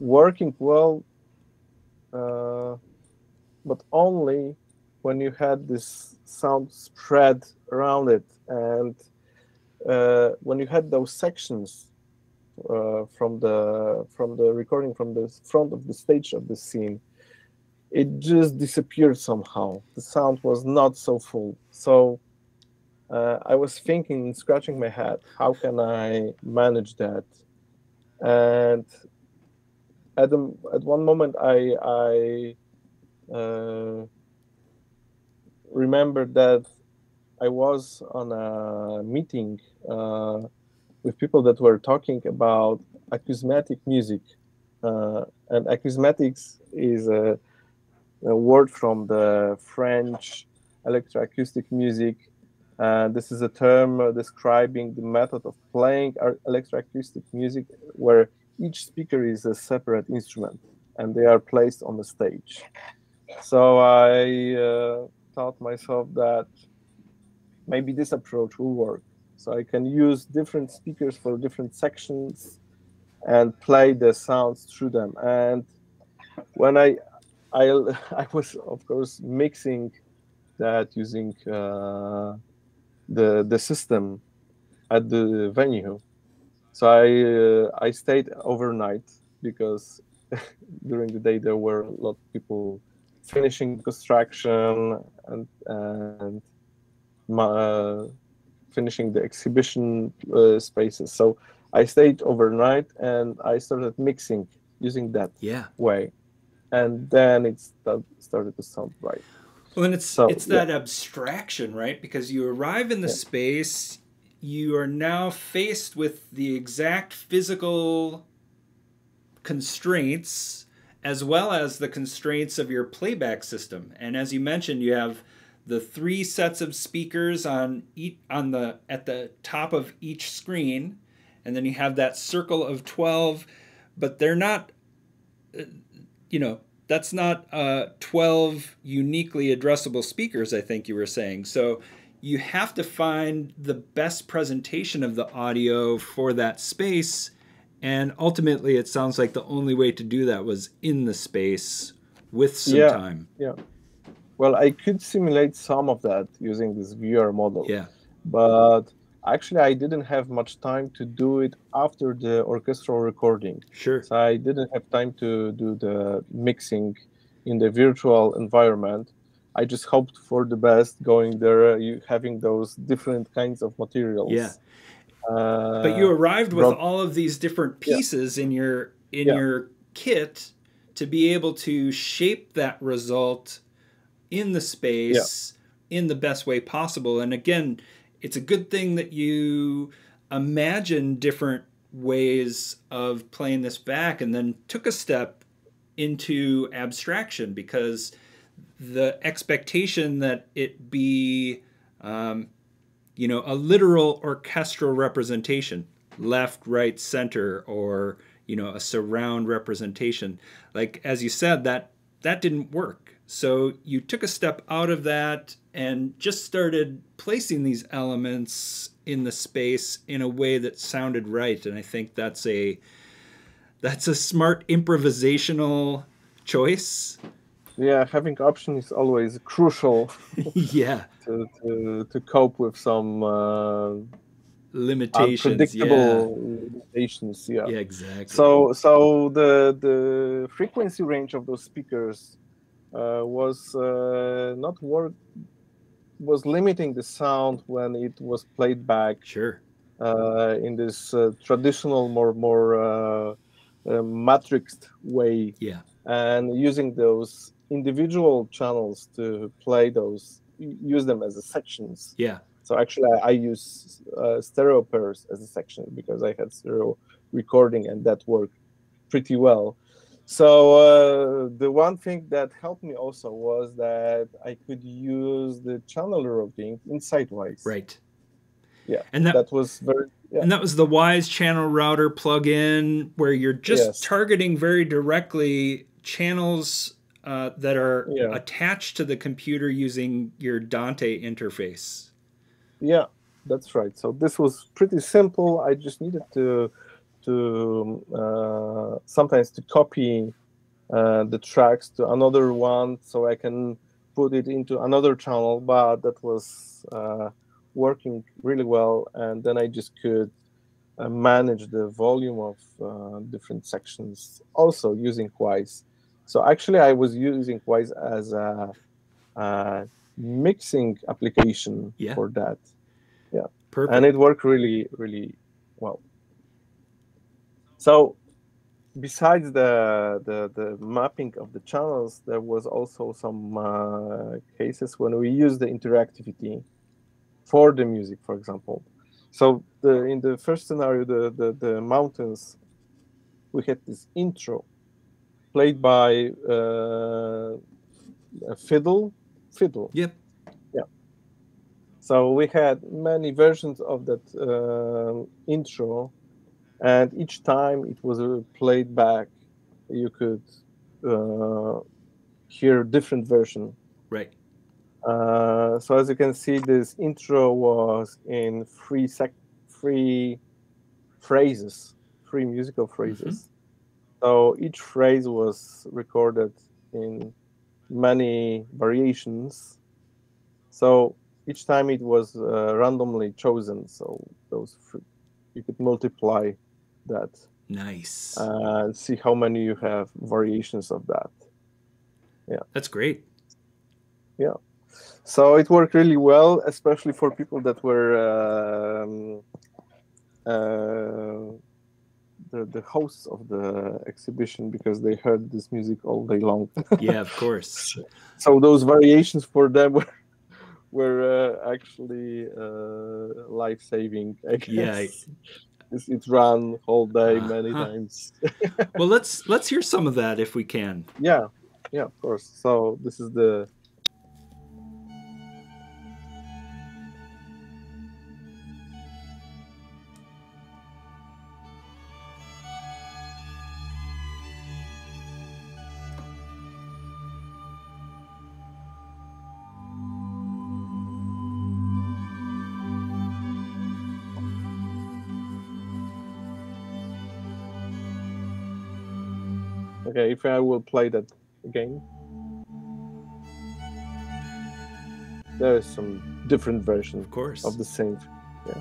working well, uh, but only when you had this sound spread around it. And uh, when you had those sections uh, from the from the recording from the front of the stage of the scene, it just disappeared somehow. The sound was not so full. So uh, I was thinking, scratching my head, how can I manage that? And at at one moment, I I uh, remember that I was on a meeting uh, with people that were talking about acousmatic music. Uh, and acousmatics is a, a, word from the French electroacoustic music. Uh, this is a term describing the method of playing electroacoustic music where each speaker is a separate instrument and they are placed on the stage. So I uh, thought myself that maybe this approach will work. So I can use different speakers for different sections and play the sounds through them. And when I I, I was of course mixing that using uh, the the system at the venue. So I uh, I stayed overnight because during the day there were a lot of people finishing construction and and uh, finishing the exhibition uh, spaces. So I stayed overnight and I started mixing using that yeah. way, and then it started to sound right. Well, and it's so, it's that yeah. abstraction, right? Because you arrive in the yeah. space, you are now faced with the exact physical constraints as well as the constraints of your playback system. And as you mentioned, you have the three sets of speakers on each, on the at the top of each screen and then you have that circle of 12 but they're not uh, you know that's not uh, 12 uniquely addressable speakers i think you were saying. So you have to find the best presentation of the audio for that space and ultimately it sounds like the only way to do that was in the space with some yeah, time. Yeah well, I could simulate some of that using this VR model. Yeah. But actually, I didn't have much time to do it after the orchestral recording. Sure. So I didn't have time to do the mixing in the virtual environment. I just hoped for the best going there, having those different kinds of materials. Yeah. Uh, but you arrived with all of these different pieces yeah. in your in yeah. your kit to be able to shape that result in the space yeah. in the best way possible. And again, it's a good thing that you imagine different ways of playing this back and then took a step into abstraction because the expectation that it be um, you know a literal orchestral representation left right center or you know a surround representation like as you said that that didn't work so you took a step out of that and just started placing these elements in the space in a way that sounded right. And I think that's a that's a smart improvisational choice. Yeah, having options is always crucial. yeah. to, to, to cope with some uh, limitations unpredictable yeah. limitations yeah yeah exactly so so the the frequency range of those speakers was uh, not work was limiting the sound when it was played back. Sure. Uh, in this traditional, more more matrixed way. Yeah. And using those individual channels to play those, use them as sections. Yeah. So actually, I, I use uh, stereo pairs as a section because I had stereo recording, and that worked pretty well. So uh, the one thing that helped me also was that I could use the channel routing inside Wwise. Right. Yeah. And that, that was very. Yeah. And that was the Wwise Channel Router plugin, where you're just yes. targeting very directly channels uh, that are yeah. attached to the computer using your Dante interface. Yeah, that's right. So this was pretty simple. I just needed to to uh, sometimes to copy uh, the tracks to another one so I can put it into another channel, but that was uh, working really well, and then I just could uh, manage the volume of uh, different sections also using Wwise. So actually, I was using Wwise as a, a mixing application Yeah. for that, Yeah. Perfect. and it worked really, really. So besides the, the the mapping of the channels, there was also some uh, cases when we used the interactivity for the music, for example. So the in the first scenario, the the, the mountains, we had this intro played by uh, a fiddle, fiddle. Yep. Yeah. So we had many versions of that uh, intro, and each time it was uh, played back, you could uh, hear a different version. Right. Uh, so as you can see, this intro was in three sec, three phrases, three musical phrases. So each phrase was recorded in many variations. So each time it was uh, randomly chosen. So those you could multiply that Nice. and see how many you have variations of that. Yeah. That's great. Yeah. So it worked really well, especially for people that were um, uh, the the hosts of the exhibition because they heard this music all day long. Yeah, of course. so those variations for them were were uh, actually uh, life saving. I guess. Yeah, I- It's- run whole day many Uh-huh. times. well, let's let's hear some of that if we can. yeah, yeah, of course. So this is the If I will play that again, there is some different version Of course. of the same. Yeah.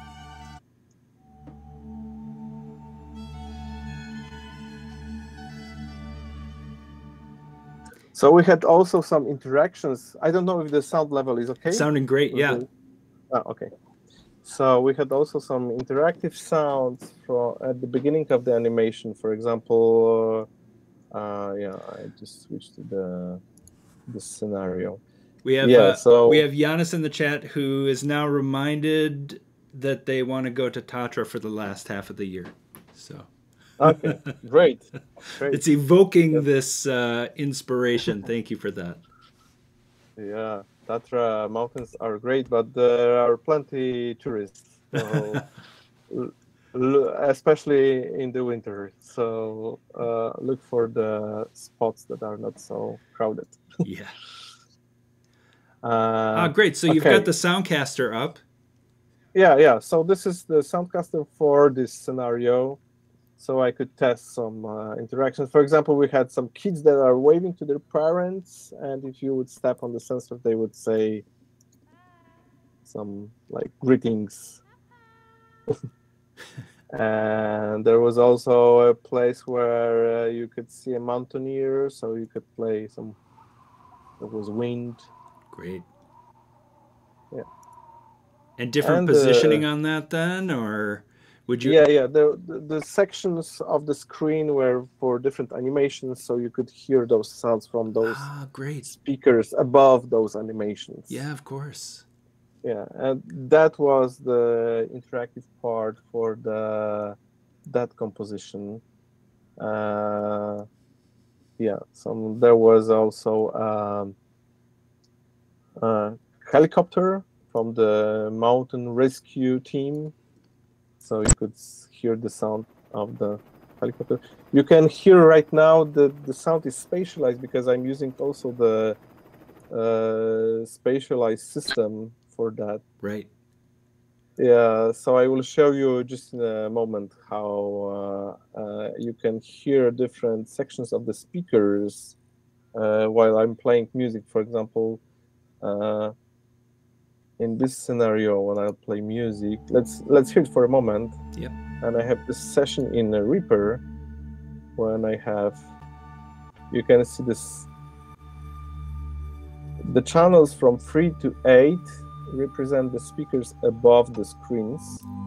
So we had also some interactions. I don't know if the sound level is okay. Sounding great. Yeah. Okay. Ah, okay. So we had also some interactive sounds from at the beginning of the animation. For example, uh, uh, yeah, I just switched to the the scenario. We have Yeah, uh, so- we have Giannis in the chat who is now reminded that they want to go to Tatra for the last half of the year. So Okay, great, great. it's evoking this uh, inspiration. Thank you for that. Yeah, Tatra mountains are great, but there are plenty tourists, so, especially in the winter. So uh, look for the spots that are not so crowded. Yeah. Uh, Ah, great. So you've okay. got the Soundcaster up. Yeah, yeah. So this is the Soundcaster for this scenario. So I could test some uh, interactions. For example, we had some kids that are waving to their parents, and if you would step on the sensor, they would say some like greetings. and there was also a place where uh, you could see a mountaineer, so you could play some. There was wind. Great. Yeah. And different And, uh, positioning on that then, or would you? yeah yeah the, the the sections of the screen were for different animations so you could hear those sounds from those Ah, great. speakers above those animations Yeah, of course. Yeah and that was the interactive part for the that composition. Uh yeah so there was also um a helicopter from the mountain rescue team. So you could hear the sound of the helicopter. You can hear right now that the sound is spatialized because i'm using also the uh, spatialized system for that Right. yeah, so I will show you just in a moment how uh, uh, you can hear different sections of the speakers uh, while I'm playing music. For example, uh, in this scenario when I play music, let's let's hear it for a moment. Yep. And I have this session in Reaper when I have you can see this the channels from 3 to 8 represent the speakers above the screens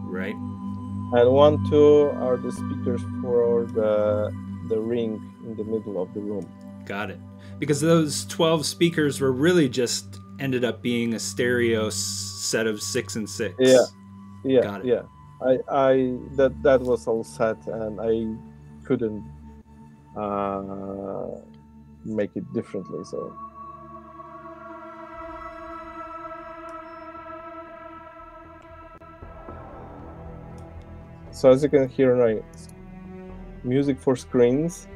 Right. and 1 2 are the speakers for the the ring in the middle of the room Got it. Because those 12 speakers were really just ended up being a stereo set of six and six. Yeah. yeah Got it. yeah i i that that was all set and i couldn't uh make it differently so so as you can hear right music for screens.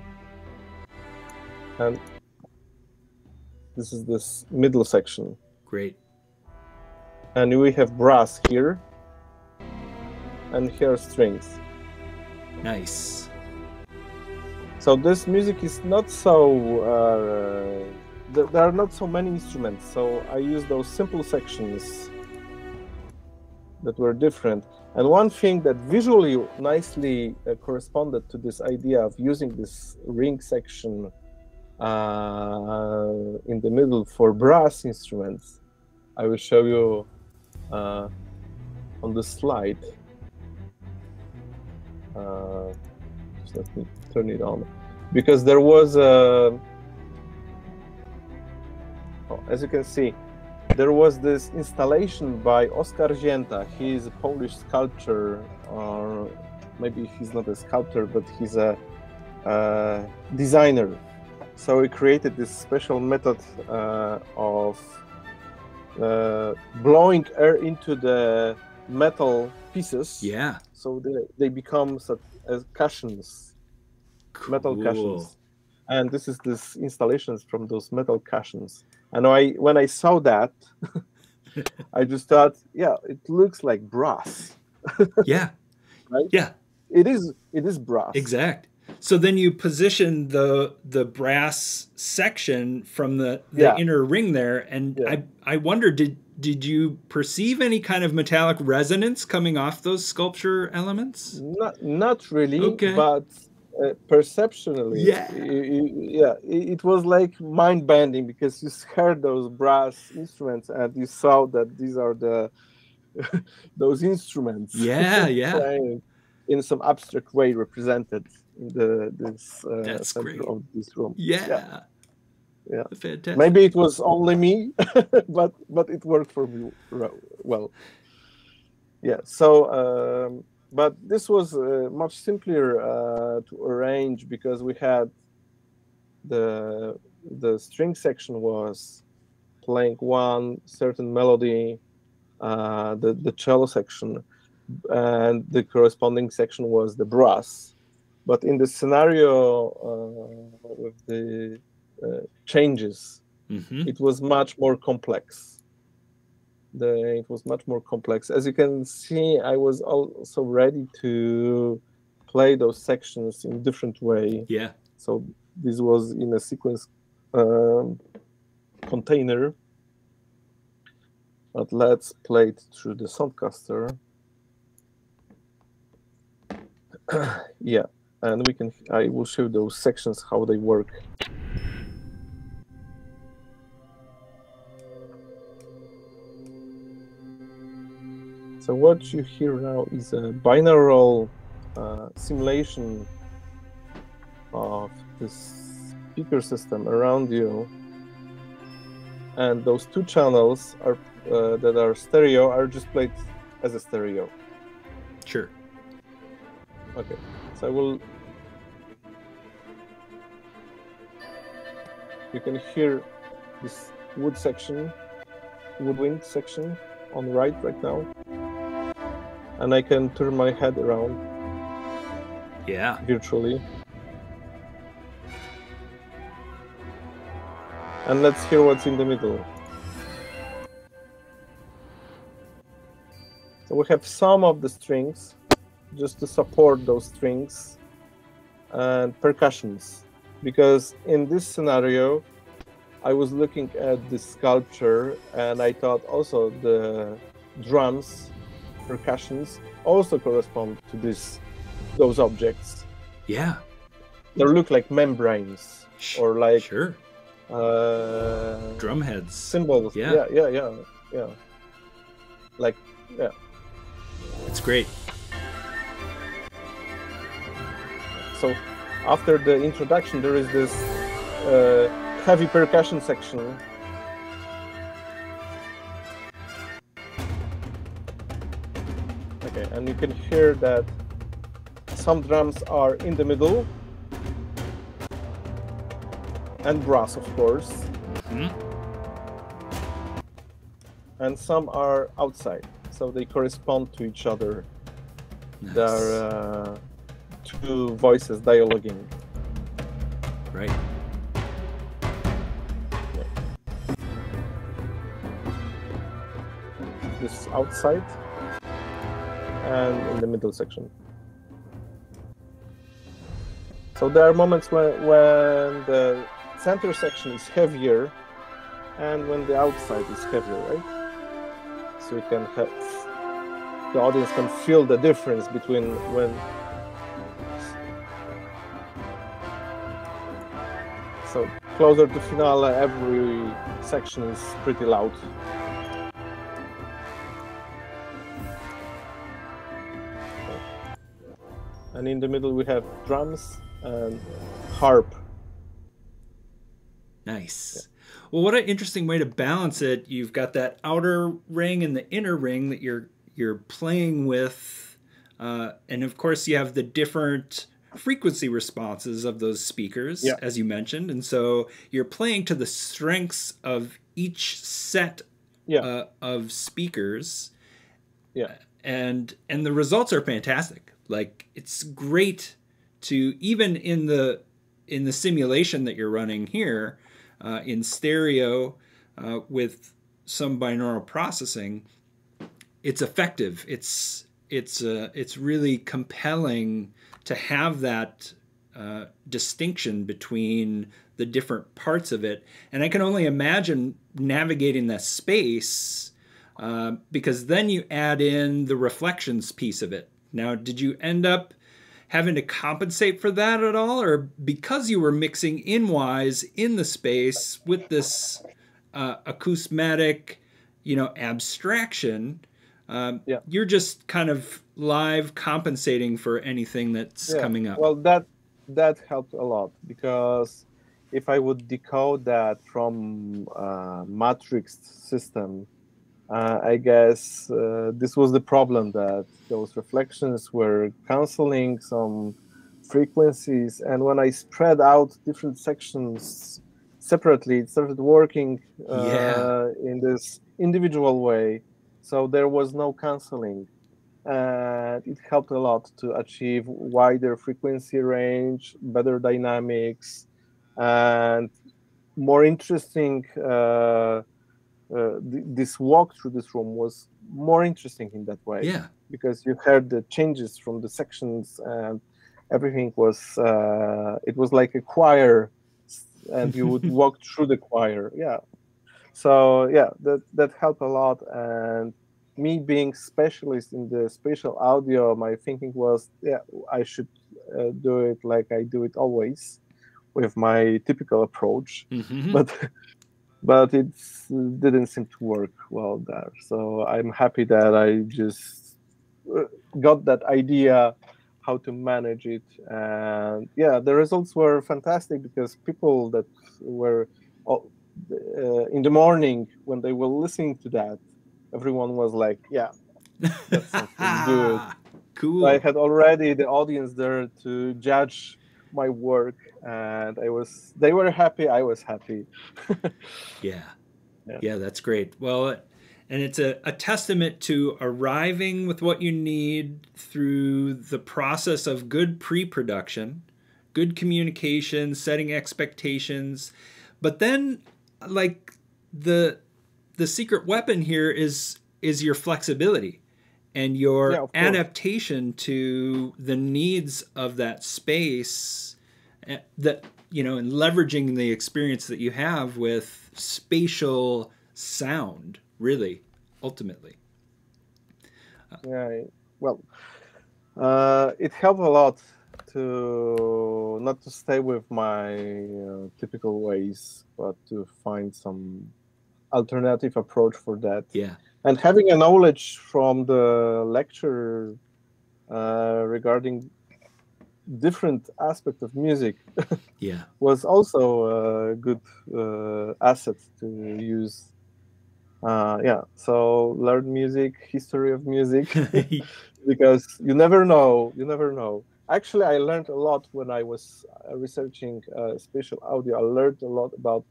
And this is this middle section. Great. and we have brass here. And here are strings. Nice. so this music is not so uh, th- there are not so many instruments. So i use those simple sections that were different and one thing that visually nicely uh, corresponded to this idea of using this ring section uh, in the middle for brass instruments i will show you uh, on the slide. Uh, just let me turn it on. Because there was a oh, as you can see there was this installation by Oskar Zięta. He is a Polish sculptor, or maybe he's not a sculptor, but he's a, uh designer. So he created this special method uh, of uh, blowing air into the metal pieces. Yeah. So they, they become such as cushions metal Cool. cushions and this is this installations from those metal cushions and i when i saw that i just thought yeah it looks like brass Yeah. Right? Yeah. it is it is brass Exact. So then you position the the brass section from the, the Yeah. inner ring there, and Yeah. I I wonder did did you perceive any kind of metallic resonance coming off those sculpture elements? not not really Okay. but uh, perceptionally Yeah. y- y- yeah it, was like mind bending because you heard those brass instruments and you saw that these are the those instruments Yeah, yeah. in some abstract way represented in the this uh, That's center great. of this room Yeah. Yeah. Fantastic. maybe it was only me but but it worked for me well yeah so um, but this was uh, much simpler uh, to arrange because we had the the string section was playing one certain melody uh, the the cello section and the corresponding section was the brass but in the scenario uh, with the uh, changes hmm it was much more complex. The, it was much more complex. As you can see, I was also ready to play those sections in different way. Yeah. So this was in a sequence um, container. But let's play it through the Soundcaster. yeah, and we can. I will show those sections how they work. So what you hear now is a binaural uh, simulation of the speaker system around you, and those two channels are uh, that are stereo are just played as a stereo. Sure. Okay, so I will. You can hear this wood section, woodwind section on the right right now, and I can turn my head around Yeah. virtually. And let's hear what's in the middle. So we have some of the strings just to support those strings and percussions because in this scenario I was looking at the sculpture and I thought also the drums, percussions also correspond to this those objects. Yeah. They look like membranes or like sure uh, drum heads cymbals. Yeah. yeah, yeah, yeah, yeah. Like yeah. It's great. So after the introduction, there is this uh, heavy percussion section. And you can hear that some drums are in the middle and brass, of course, Mhm. and some are outside, so they correspond to each other. Nice. They're uh, two voices dialoguing. right. this is outside and in the middle section. So there are moments when, when the center section is heavier and when the outside is heavier, right? So you can have the audience can feel the difference between when so closer to finale every section is pretty loud. And in the middle we have drums and harp. Nice. Well, what an interesting way to balance it. You've got that outer ring and the inner ring that you're you're playing with, uh, and of course you have the different frequency responses of those speakers, Yeah. as you mentioned, and so you're playing to the strengths of each set Yeah. uh, of speakers Yeah. and and the results are fantastic like it's great to even in the in the simulation that you're running here uh, in stereo uh, with some binaural processing it's effective it's it's uh, it's really compelling to have that uh, distinction between the different parts of it and i can only imagine navigating that space uh, because then you add in the reflections piece of it. Now, did you end up having to compensate for that at all, or because you were mixing in Wwise in the space with this uh, acousmatic, you know, abstraction? Um, Yeah. You're just kind of live compensating for anything that's Yeah. coming up. Well, that that helped a lot because if I would decode that from uh, matrix system, uh, I guess uh, this was the problem that those reflections were canceling some frequencies, and when I spread out different sections separately, it started working uh, Yeah. in this individual way. So there was no canceling and it helped a lot to achieve wider frequency range, better dynamics, and more interesting. Uh, th- this walk through this room was more interesting in that way. Yeah. because you heard the changes from the sections and everything was uh, it was like a choir and you would walk through the choir. Yeah. So yeah that that helped a lot. And me being specialist in the spatial audio my thinking was yeah i should uh, do it like i do it always with my typical approach. Mhm. but but it didn't seem to work well there. So i'm happy that i just uh, got that idea how to manage it. And yeah the results were fantastic because people that were oh, uh, in the morning when they were listening to that everyone was like yeah that's something good. Cool. I had already the audience there to judge my work, and I was they were happy. I was happy. Yeah. Yeah. yeah. that's great. Well, uh, and it's a, a testament to arriving with what you need through the process of good pre production, good communication, setting expectations. But then, like, the the secret weapon here is is your flexibility and your Yeah, adaptation to the needs of that space eh, that you know and leveraging the experience that you have with spatial sound really ultimately. Yeah well uh, it helped a lot to not to stay with my uh, typical ways but to find some alternative approach for that. Yeah and having a knowledge from the lecture uh, regarding different aspect of music yeah. was also a good uh, asset to use. Uh, yeah so learn music history of music because you never know you never know. Actually i learned a lot when i was uh, researching uh, spatial audio. I learned a lot about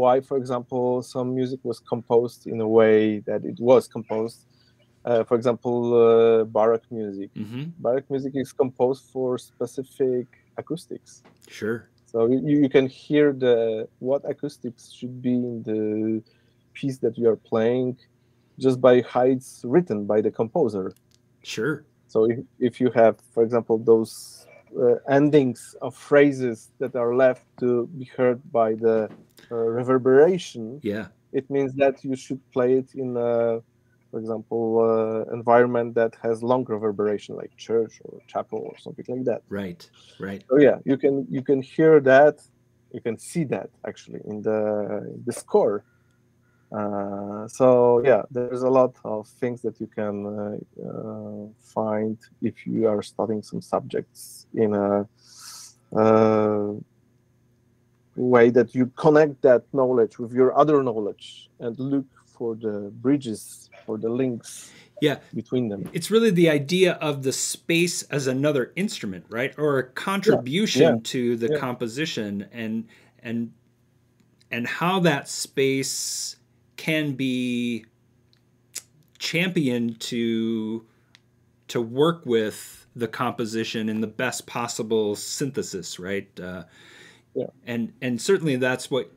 why for example some music was composed in a way that it was composed uh, for example, uh, Baroque music. mm-hmm. Baroque music is composed for specific acoustics. sure So you, you can hear the what acoustics should be in the piece that you are playing just by how it's written by the composer. sure So if, if you have, for example, those uh, endings of phrases that are left to be heard by the uh, reverberation, yeah. it means that you should play it in a for example uh, environment that has long reverberation like church or chapel or something like that. Right right. So yeah you can you can hear that you can see that actually in the in the score uh, so yeah there's a lot of things that you can uh, uh, find if you are studying some subjects in a uh, way that you connect that knowledge with your other knowledge and look for the bridges for the links yeah. between them. It's really the idea of the space as another instrument right? Or a contribution yeah, to the yeah. composition and and and how that space can be championed to to work with the composition in the best possible synthesis right uh, Yeah. and and certainly that's what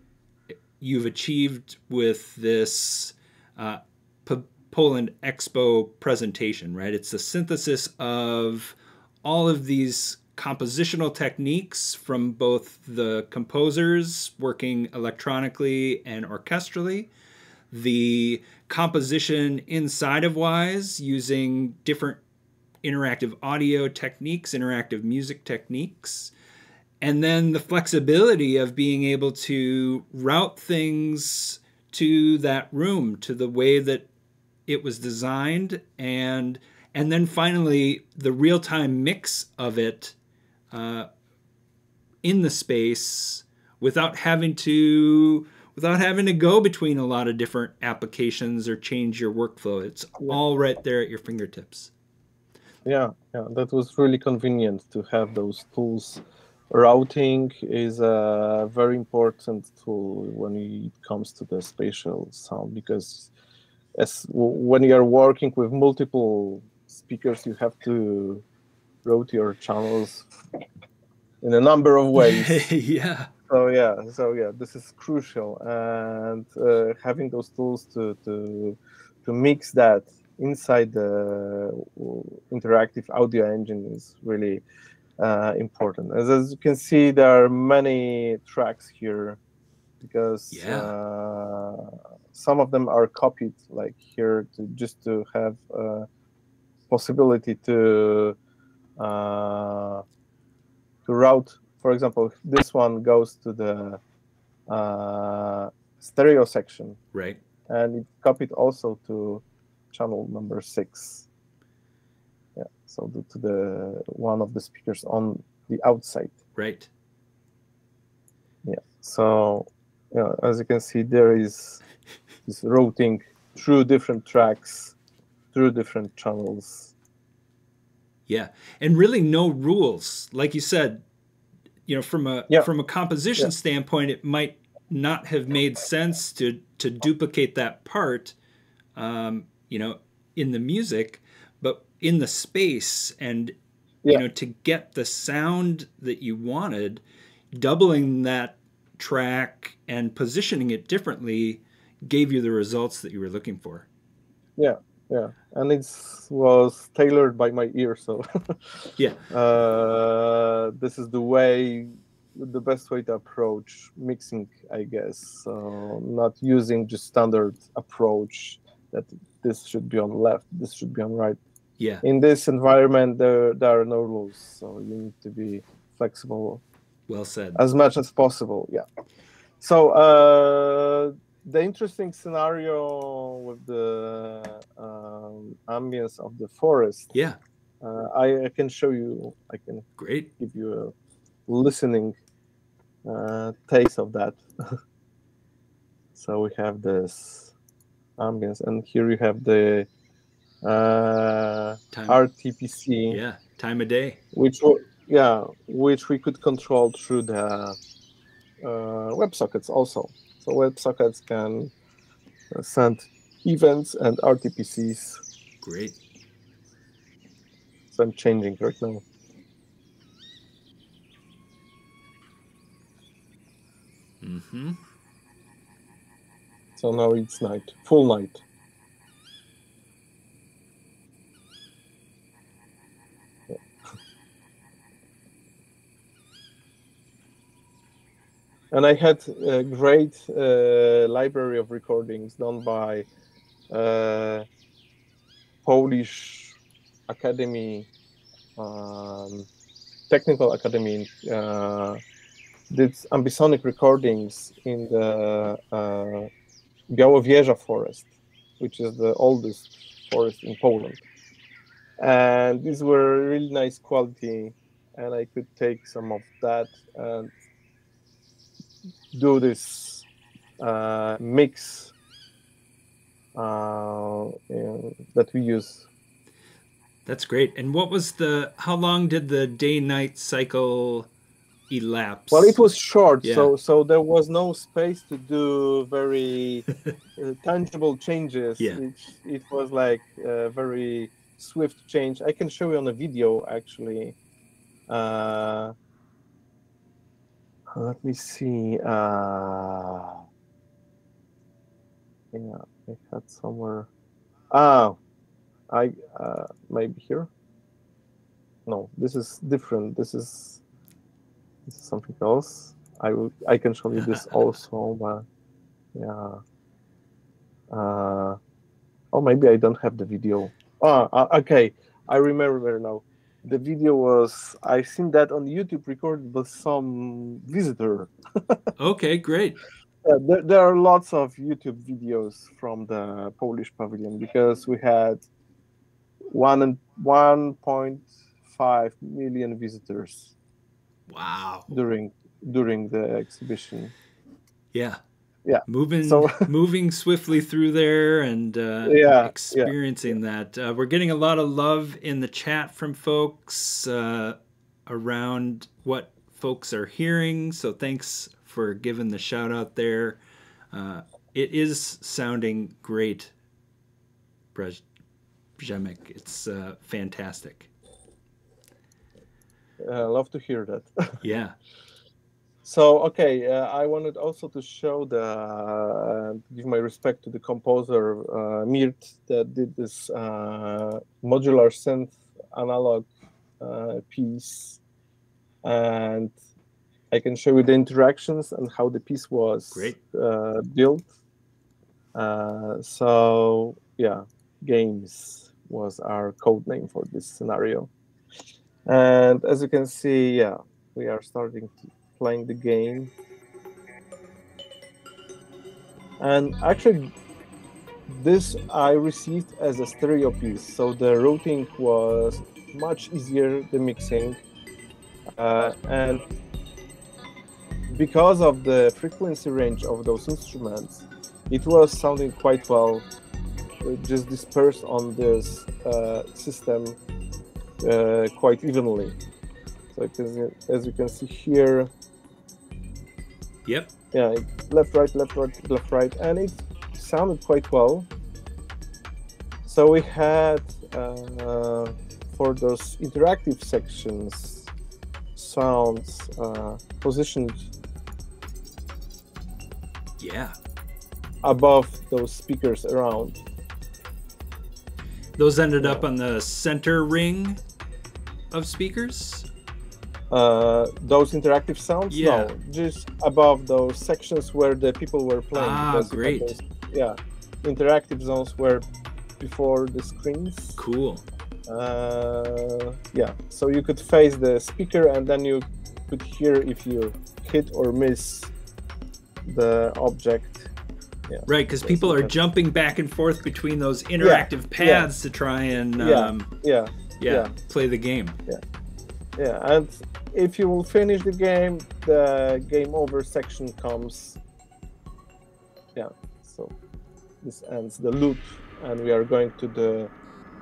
you've achieved with this uh, P- Poland Expo presentation, right? It's the synthesis of all of these compositional techniques from both the composers working electronically and orchestrally, the composition inside of Wwise using different interactive audio techniques, interactive music techniques, and then the flexibility of being able to route things to that room to the way that it was designed and and then finally the real-time mix of it uh, in the space without having to without having to go between a lot of different applications or change your workflow. It's all right there at your fingertips. Yeah yeah that was really convenient to have those tools. Routing is a very important tool when it comes to the spatial sound because as when you are working with multiple speakers you have to route your channels in a number of ways. Yeah so yeah so yeah this is crucial and uh, having those tools to to to mix that inside the interactive audio engine is really uh, important as, as you can see there are many tracks here because Yeah. uh, some of them are copied like here to just to have uh, possibility to uh, to route for example this one goes to the uh, stereo section. Right. And it copied also to channel number six. Yeah so to, to the one of the speakers on the outside. Right. Yeah. so yeah as you can see there is this routing through different tracks through different channels. Yeah, and really no rules. Like you said, you know, from a Yeah. from a composition Yeah. standpoint, it might not have made sense to to duplicate that part, um, you know, in the music, but in the space and you know to get the sound that you wanted, doubling that track and positioning it differently gave you the results that you were looking for. yeah and it was tailored by my ear so Yeah. uh, this is the way the best way to approach mixing, I guess. So not using just standard approach that this should be on left, this should be on right. Yeah. In this environment, there there are no rules, so you need to be flexible Well said. as much as possible. Yeah. So uh, the interesting scenario with the um, ambience of the forest, Yeah. uh, I, I can show you. I can Great. give you a listening uh, taste of that. so we have this ambience, and here you have the uh, Time. RTPC Yeah. Time of day. which yeah which we could control through the uh, WebSockets also so WebSockets can send events and RTPCs Great. so I'm changing right now Mm-hmm. so now it's night full night and I had a great uh, library of recordings done by uh, Polish Academy, um, Technical Academy, uh, did ambisonic recordings in the uh, Białowieża forest, which is the oldest forest in Poland. And these were really nice quality, and I could take some of that and do this uh, mix uh, that we use. That's great. And what was the? How long did the day-night cycle elapse? Well, it was short, Yeah. so so there was no space to do very uh, tangible changes. Yeah. It, it was like a very swift change. I can show you on a video actually. Uh, let me see. Uh, yeah, I had somewhere. Oh, I uh, maybe here. No, this is different. This is this is something else. I will. I can show you this also, but yeah. Uh, oh, maybe I don't have the video. Oh, okay. I remember now. The video was I've seen that on YouTube recorded by some visitor. Okay, great. Yeah, there, there are lots of YouTube videos from the Polish pavilion because we had one and one point five million visitors Wow. during during the exhibition. Yeah. Yeah. Moving So- moving swiftly through there and uh, Yeah, yeah. experiencing that. Uh, we're getting a lot of love in the chat from folks uh, around what folks are hearing. So thanks for giving the shout out there. Uh, it is sounding great, Przemek. It's uh, fantastic. Uh, love to hear that. Yeah. So okay, uh, I wanted also to show the uh, give my respect to the composer uh, Mirt that did this uh, modular synth analog uh, piece, and I can show you the interactions and how the piece was Great. uh, built. Uh, so yeah, games was our code name for this scenario, and as you can see, yeah, we are starting to playing the game. And actually, this I received as a stereo piece, so the routing was much easier the mixing, uh, and because of the frequency range of those instruments, it was sounding quite well, just dispersed on this uh, system uh, quite evenly. So as you can see here, Yep. yeah, left, right, left, right, left, right, and it sounded quite well. So we had uh, for those interactive sections sounds uh, positioned Yeah. above those speakers around. Those ended up on the center ring of speakers. Uh, those interactive sounds? Yeah. No, just above those sections where the people were playing. Ah, great. those- yeah, interactive zones were before the screens. Cool. Uh, yeah, so you could face the speaker and then you could hear if you hit or miss the object. Yeah. Right, because people are jumping back and forth between those interactive paths to try and Yeah. um, Yeah, yeah, Yeah. play the game. yeah, and if you will finish the game, the game over section comes. Yeah, so this ends the loop, and we are going to the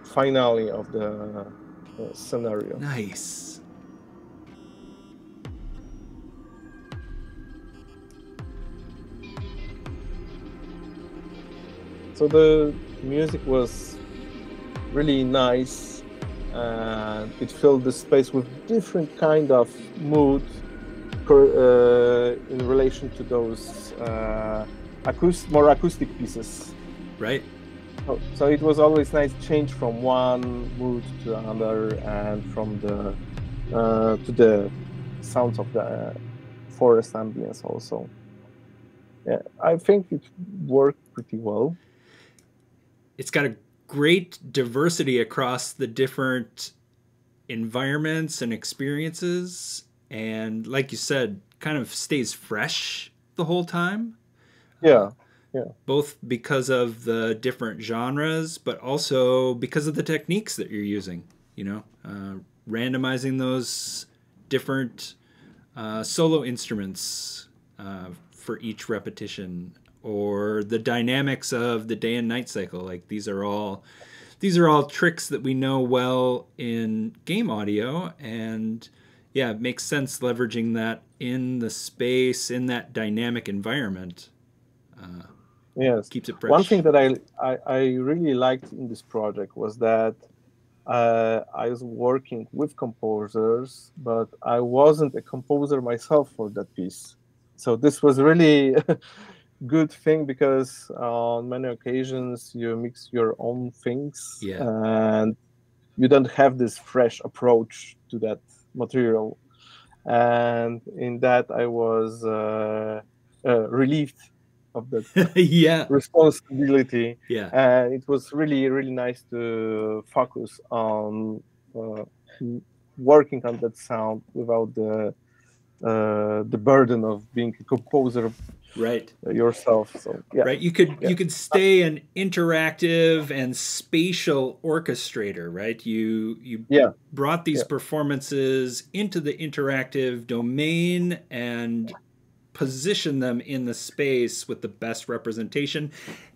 finale of the uh, scenario. Nice. So the music was really nice, and it filled the space with different kind of mood uh, in relation to those uh, acoust- more acoustic pieces. Right. So, so it was always nice change from one mood to another, and from the uh, to the sounds of the forest ambience also. Yeah, I think it worked pretty well. It's got a great diversity across the different environments and experiences. And like you said, kind of stays fresh the whole time. Yeah. Yeah. Both because of the different genres, but also because of the techniques that you're using. You know, uh, randomizing those different uh, solo instruments uh, for each repetition, or the dynamics of the day and night cycle. Like these are all these are all tricks that we know well in game audio, and yeah, it makes sense leveraging that in the space in that dynamic environment. Yes. Keeps it fresh. One thing that I, I, I really liked in this project was that uh, I was working with composers, but I wasn't a composer myself for that piece. So this was really good thing because on many occasions you mix your own things Yeah. and you don't have this fresh approach to that material. And in that, I was uh, uh, relieved of that yeah, responsibility yeah, and it was really really nice to focus on uh, working on that sound without the uh, the burden of being a composer right, yourself so yeah right. You could Yeah. you could stay an interactive and spatial orchestrator, right? You you Yeah. brought these Yeah. performances into the interactive domain and position them in the space with the best representation,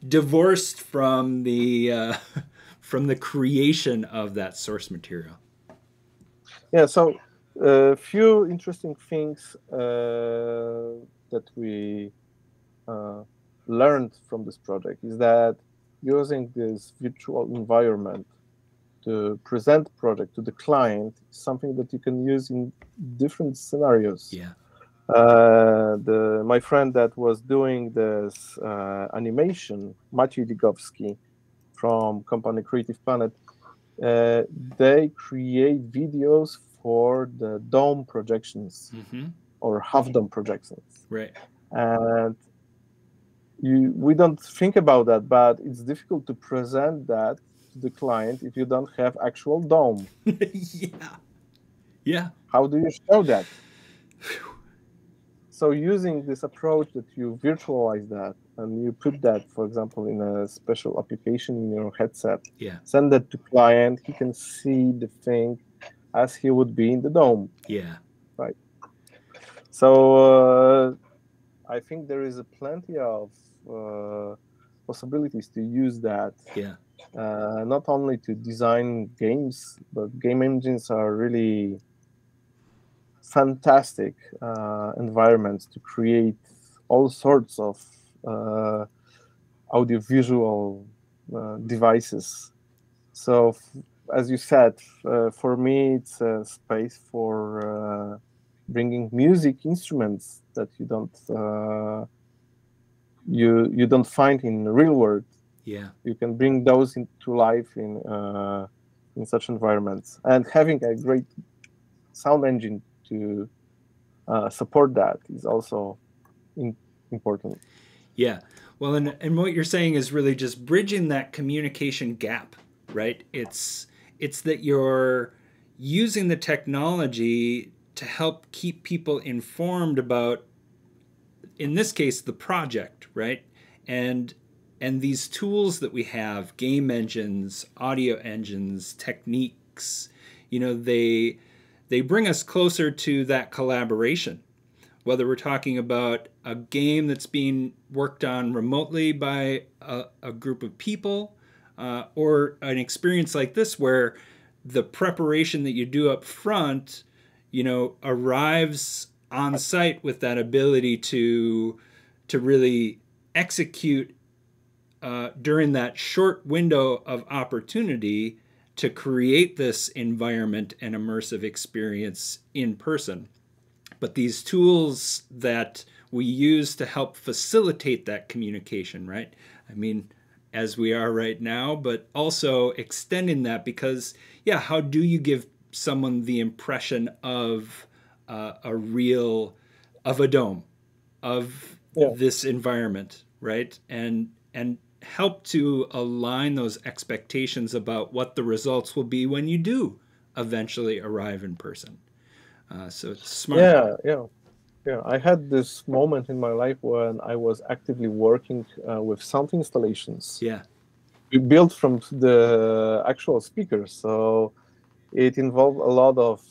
divorced from the uh, from the creation of that source material. yeah so a few interesting things uh, that we uh, learned from this project is that using this virtual environment to present project to the client is something that you can use in different scenarios. Yeah, uh, the my friend that was doing this uh, animation, Maciej Ligowski from company Creative Planet, uh, they create videos for the dome projections hmm or half dome projections, right. and you we don't think about that, but it's difficult to present that to the client if you don't have actual dome. yeah, yeah, How do you show that? So using this approach that you virtualize that and you put that, for example, in a special application in your headset, yeah, send that to client, he can see the thing as he would be in the dome. yeah. Right. So uh, I think there is a plenty of uh, possibilities to use that. Yeah. Uh, not only to design games, but game engines are really fantastic uh, environments to create all sorts of uh, audiovisual uh, devices. So, as you said, uh, for me, it's a space for uh, bringing music instruments that you don't uh, you you don't find in the real world. Yeah, You can bring those into life in uh, in such environments, and having a great sound engine to uh, support that is also in, important. Yeah. Well, and, and what you're saying is really just bridging that communication gap, right? It's it's that you're using the technology to help keep people informed about in this case the project, right? And and these tools that we have, game engines, audio engines, techniques, you know, they they bring us closer to that collaboration. Whether we're talking about a game that's being worked on remotely by a, a group of people, uh, or an experience like this where the preparation that you do up front, you know, arrives on site with that ability to to really execute uh, during that short window of opportunity to create this environment and immersive experience in person. But these tools that we use to help facilitate that communication, right? I mean, as we are right now, but also extending that because, yeah, how do you give someone the impression of uh, a real, of a dome, of yeah. this environment, right? And and help to align those expectations about what the results will be when you do eventually arrive in person. Uh, so it's smart. Yeah, yeah, yeah. I had this moment in my life when I was actively working uh, with sound installations. Yeah. We built from the actual speakers, so it involved a lot of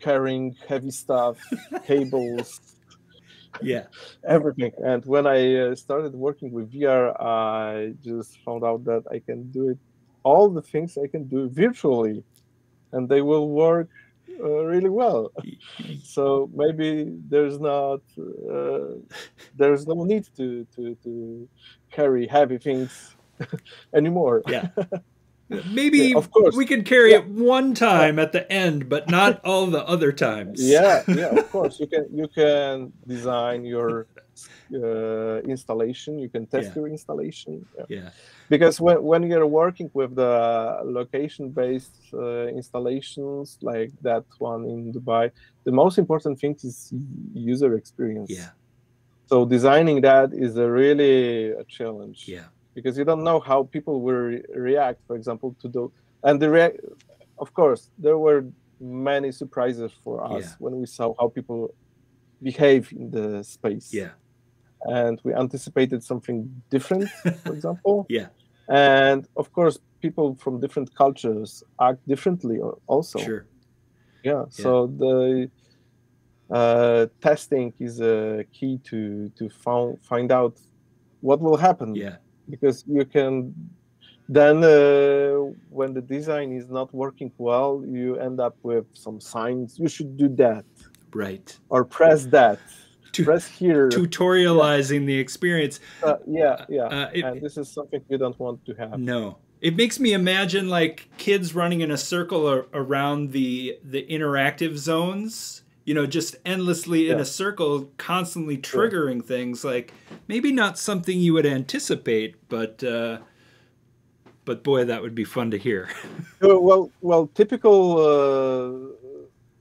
carrying heavy stuff, cables, yeah everything and when i uh, started working with vr i just found out that i can do it all the things i can do virtually and they will work uh, really well so maybe there's not uh, there's no need to to to carry heavy things anymore yeah Maybe yeah, of course. we can carry yeah. it one time at the end, but not all the other times. Yeah, yeah, of course. You can you can design your uh, installation. You can test your installation. Yeah. Because when, when you're working with the location-based uh, installations like that one in Dubai, the most important thing is user experience. Yeah. So designing that is a really a challenge. Yeah because you don't know how people will re react for example to the and the rea- of course there were many surprises for us yeah. when we saw how people behave in the space yeah and we anticipated something different for example. Yeah. And of course people from different cultures act differently also. Sure. Yeah, yeah. so the uh, testing is a key to to found, find out what will happen. Yeah. Because you can then uh, when the design is not working well you end up with some signs. You should do that. Right. Or press that to, press here tutorializing yeah. the experience uh, yeah yeah uh, it, and this is something you don't want to have no it makes me imagine like kids running in a circle or, around the the interactive zones you know, just endlessly yeah. in a circle, constantly triggering yeah. things. Like maybe not something you would anticipate, but uh, but boy, that would be fun to hear. well, well, typical uh,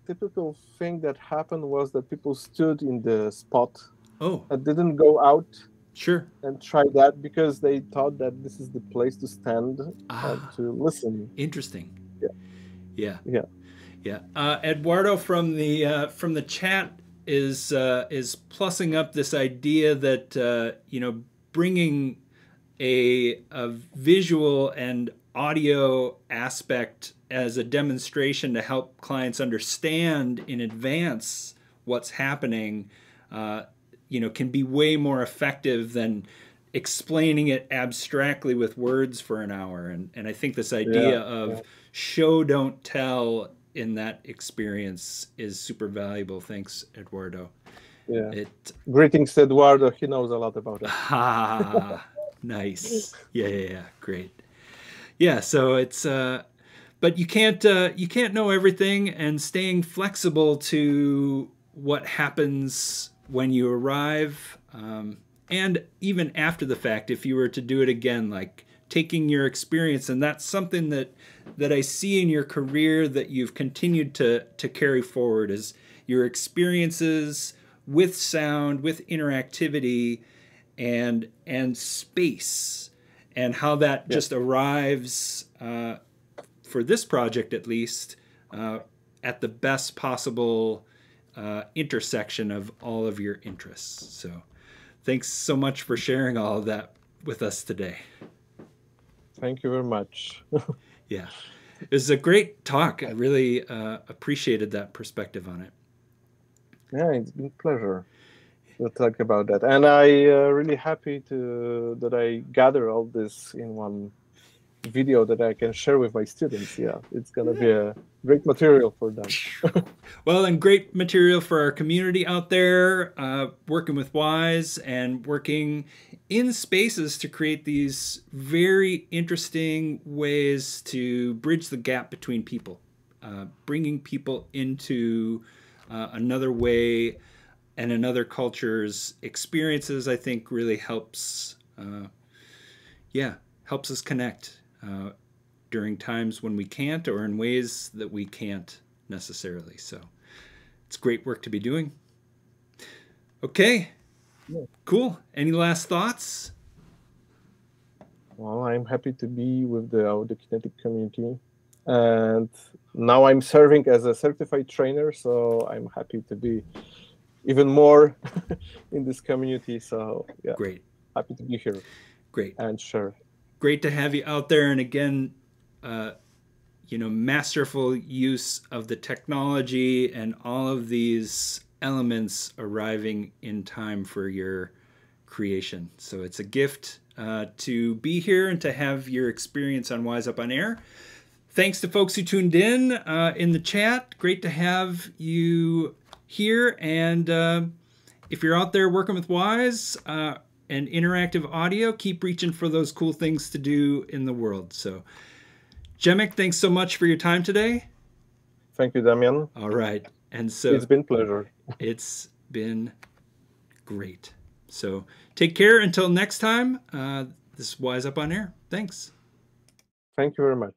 typical thing that happened was that people stood in the spot. Oh, and didn't go out. Sure. And try that because they thought that this is the place to stand ah, and to listen. Interesting. Yeah. Yeah. Yeah. Yeah, uh, Eduardo from the uh, from the chat is uh, is plussing up this idea that uh, you know bringing a, a visual and audio aspect as a demonstration to help clients understand in advance what's happening. Uh, you know, can be way more effective than explaining it abstractly with words for an hour. And and I think this idea yeah, of yeah. show don't tell in that experience is super valuable. Thanks, Eduardo. Yeah. It. Greetings, Eduardo. He knows a lot about it. Ah, nice. Yeah, yeah, yeah. Great. Yeah. So it's. Uh, but you can't uh, you can't know everything, and staying flexible to what happens when you arrive, um, and even after the fact, if you were to do it again, like taking your experience, and that's something that that I see in your career that you've continued to to carry forward is your experiences with sound, with interactivity, and and space, and how that just arrives uh, for this project at least uh, at the best possible uh, intersection of all of your interests. So, thanks so much for sharing all of that with us today. Thank you very much. yeah, it was a great talk. I really uh, appreciated that perspective on it. Yeah, it's been a pleasure to talk about that, and I uh, really happy to that I gather all this in one video that I can share with my students. Yeah, it's gonna be a great material for them. well, and great material for our community out there, uh, working with Wwise and working in spaces to create these very interesting ways to bridge the gap between people, uh, bringing people into uh, another way and another culture's experiences. I think really helps. Uh, yeah, helps us connect uh, during times when we can't or in ways that we can't necessarily. So it's great work to be doing. Okay, yeah. cool. Any last thoughts? Well, I'm happy to be with the Audiokinetic community. And now I'm serving as a certified trainer, so I'm happy to be even more in this community. So, yeah. Great. Happy to be here. Great. And sure, great to have you out there. And again, uh, you know, masterful use of the technology and all of these elements arriving in time for your creation. So it's a gift uh, to be here and to have your experience on Wwise Up on Air. Thanks to folks who tuned in uh, in the chat. Great to have you here. And uh, if you're out there working with Wwise uh, and interactive audio, keep reaching for those cool things to do in the world. So, Przemek, thanks so much for your time today. Thank you, Damian. All right. And so it's been pleasure. It's been great. So take care until next time. Uh, this is Wwise Up on Air. Thanks. Thank you very much.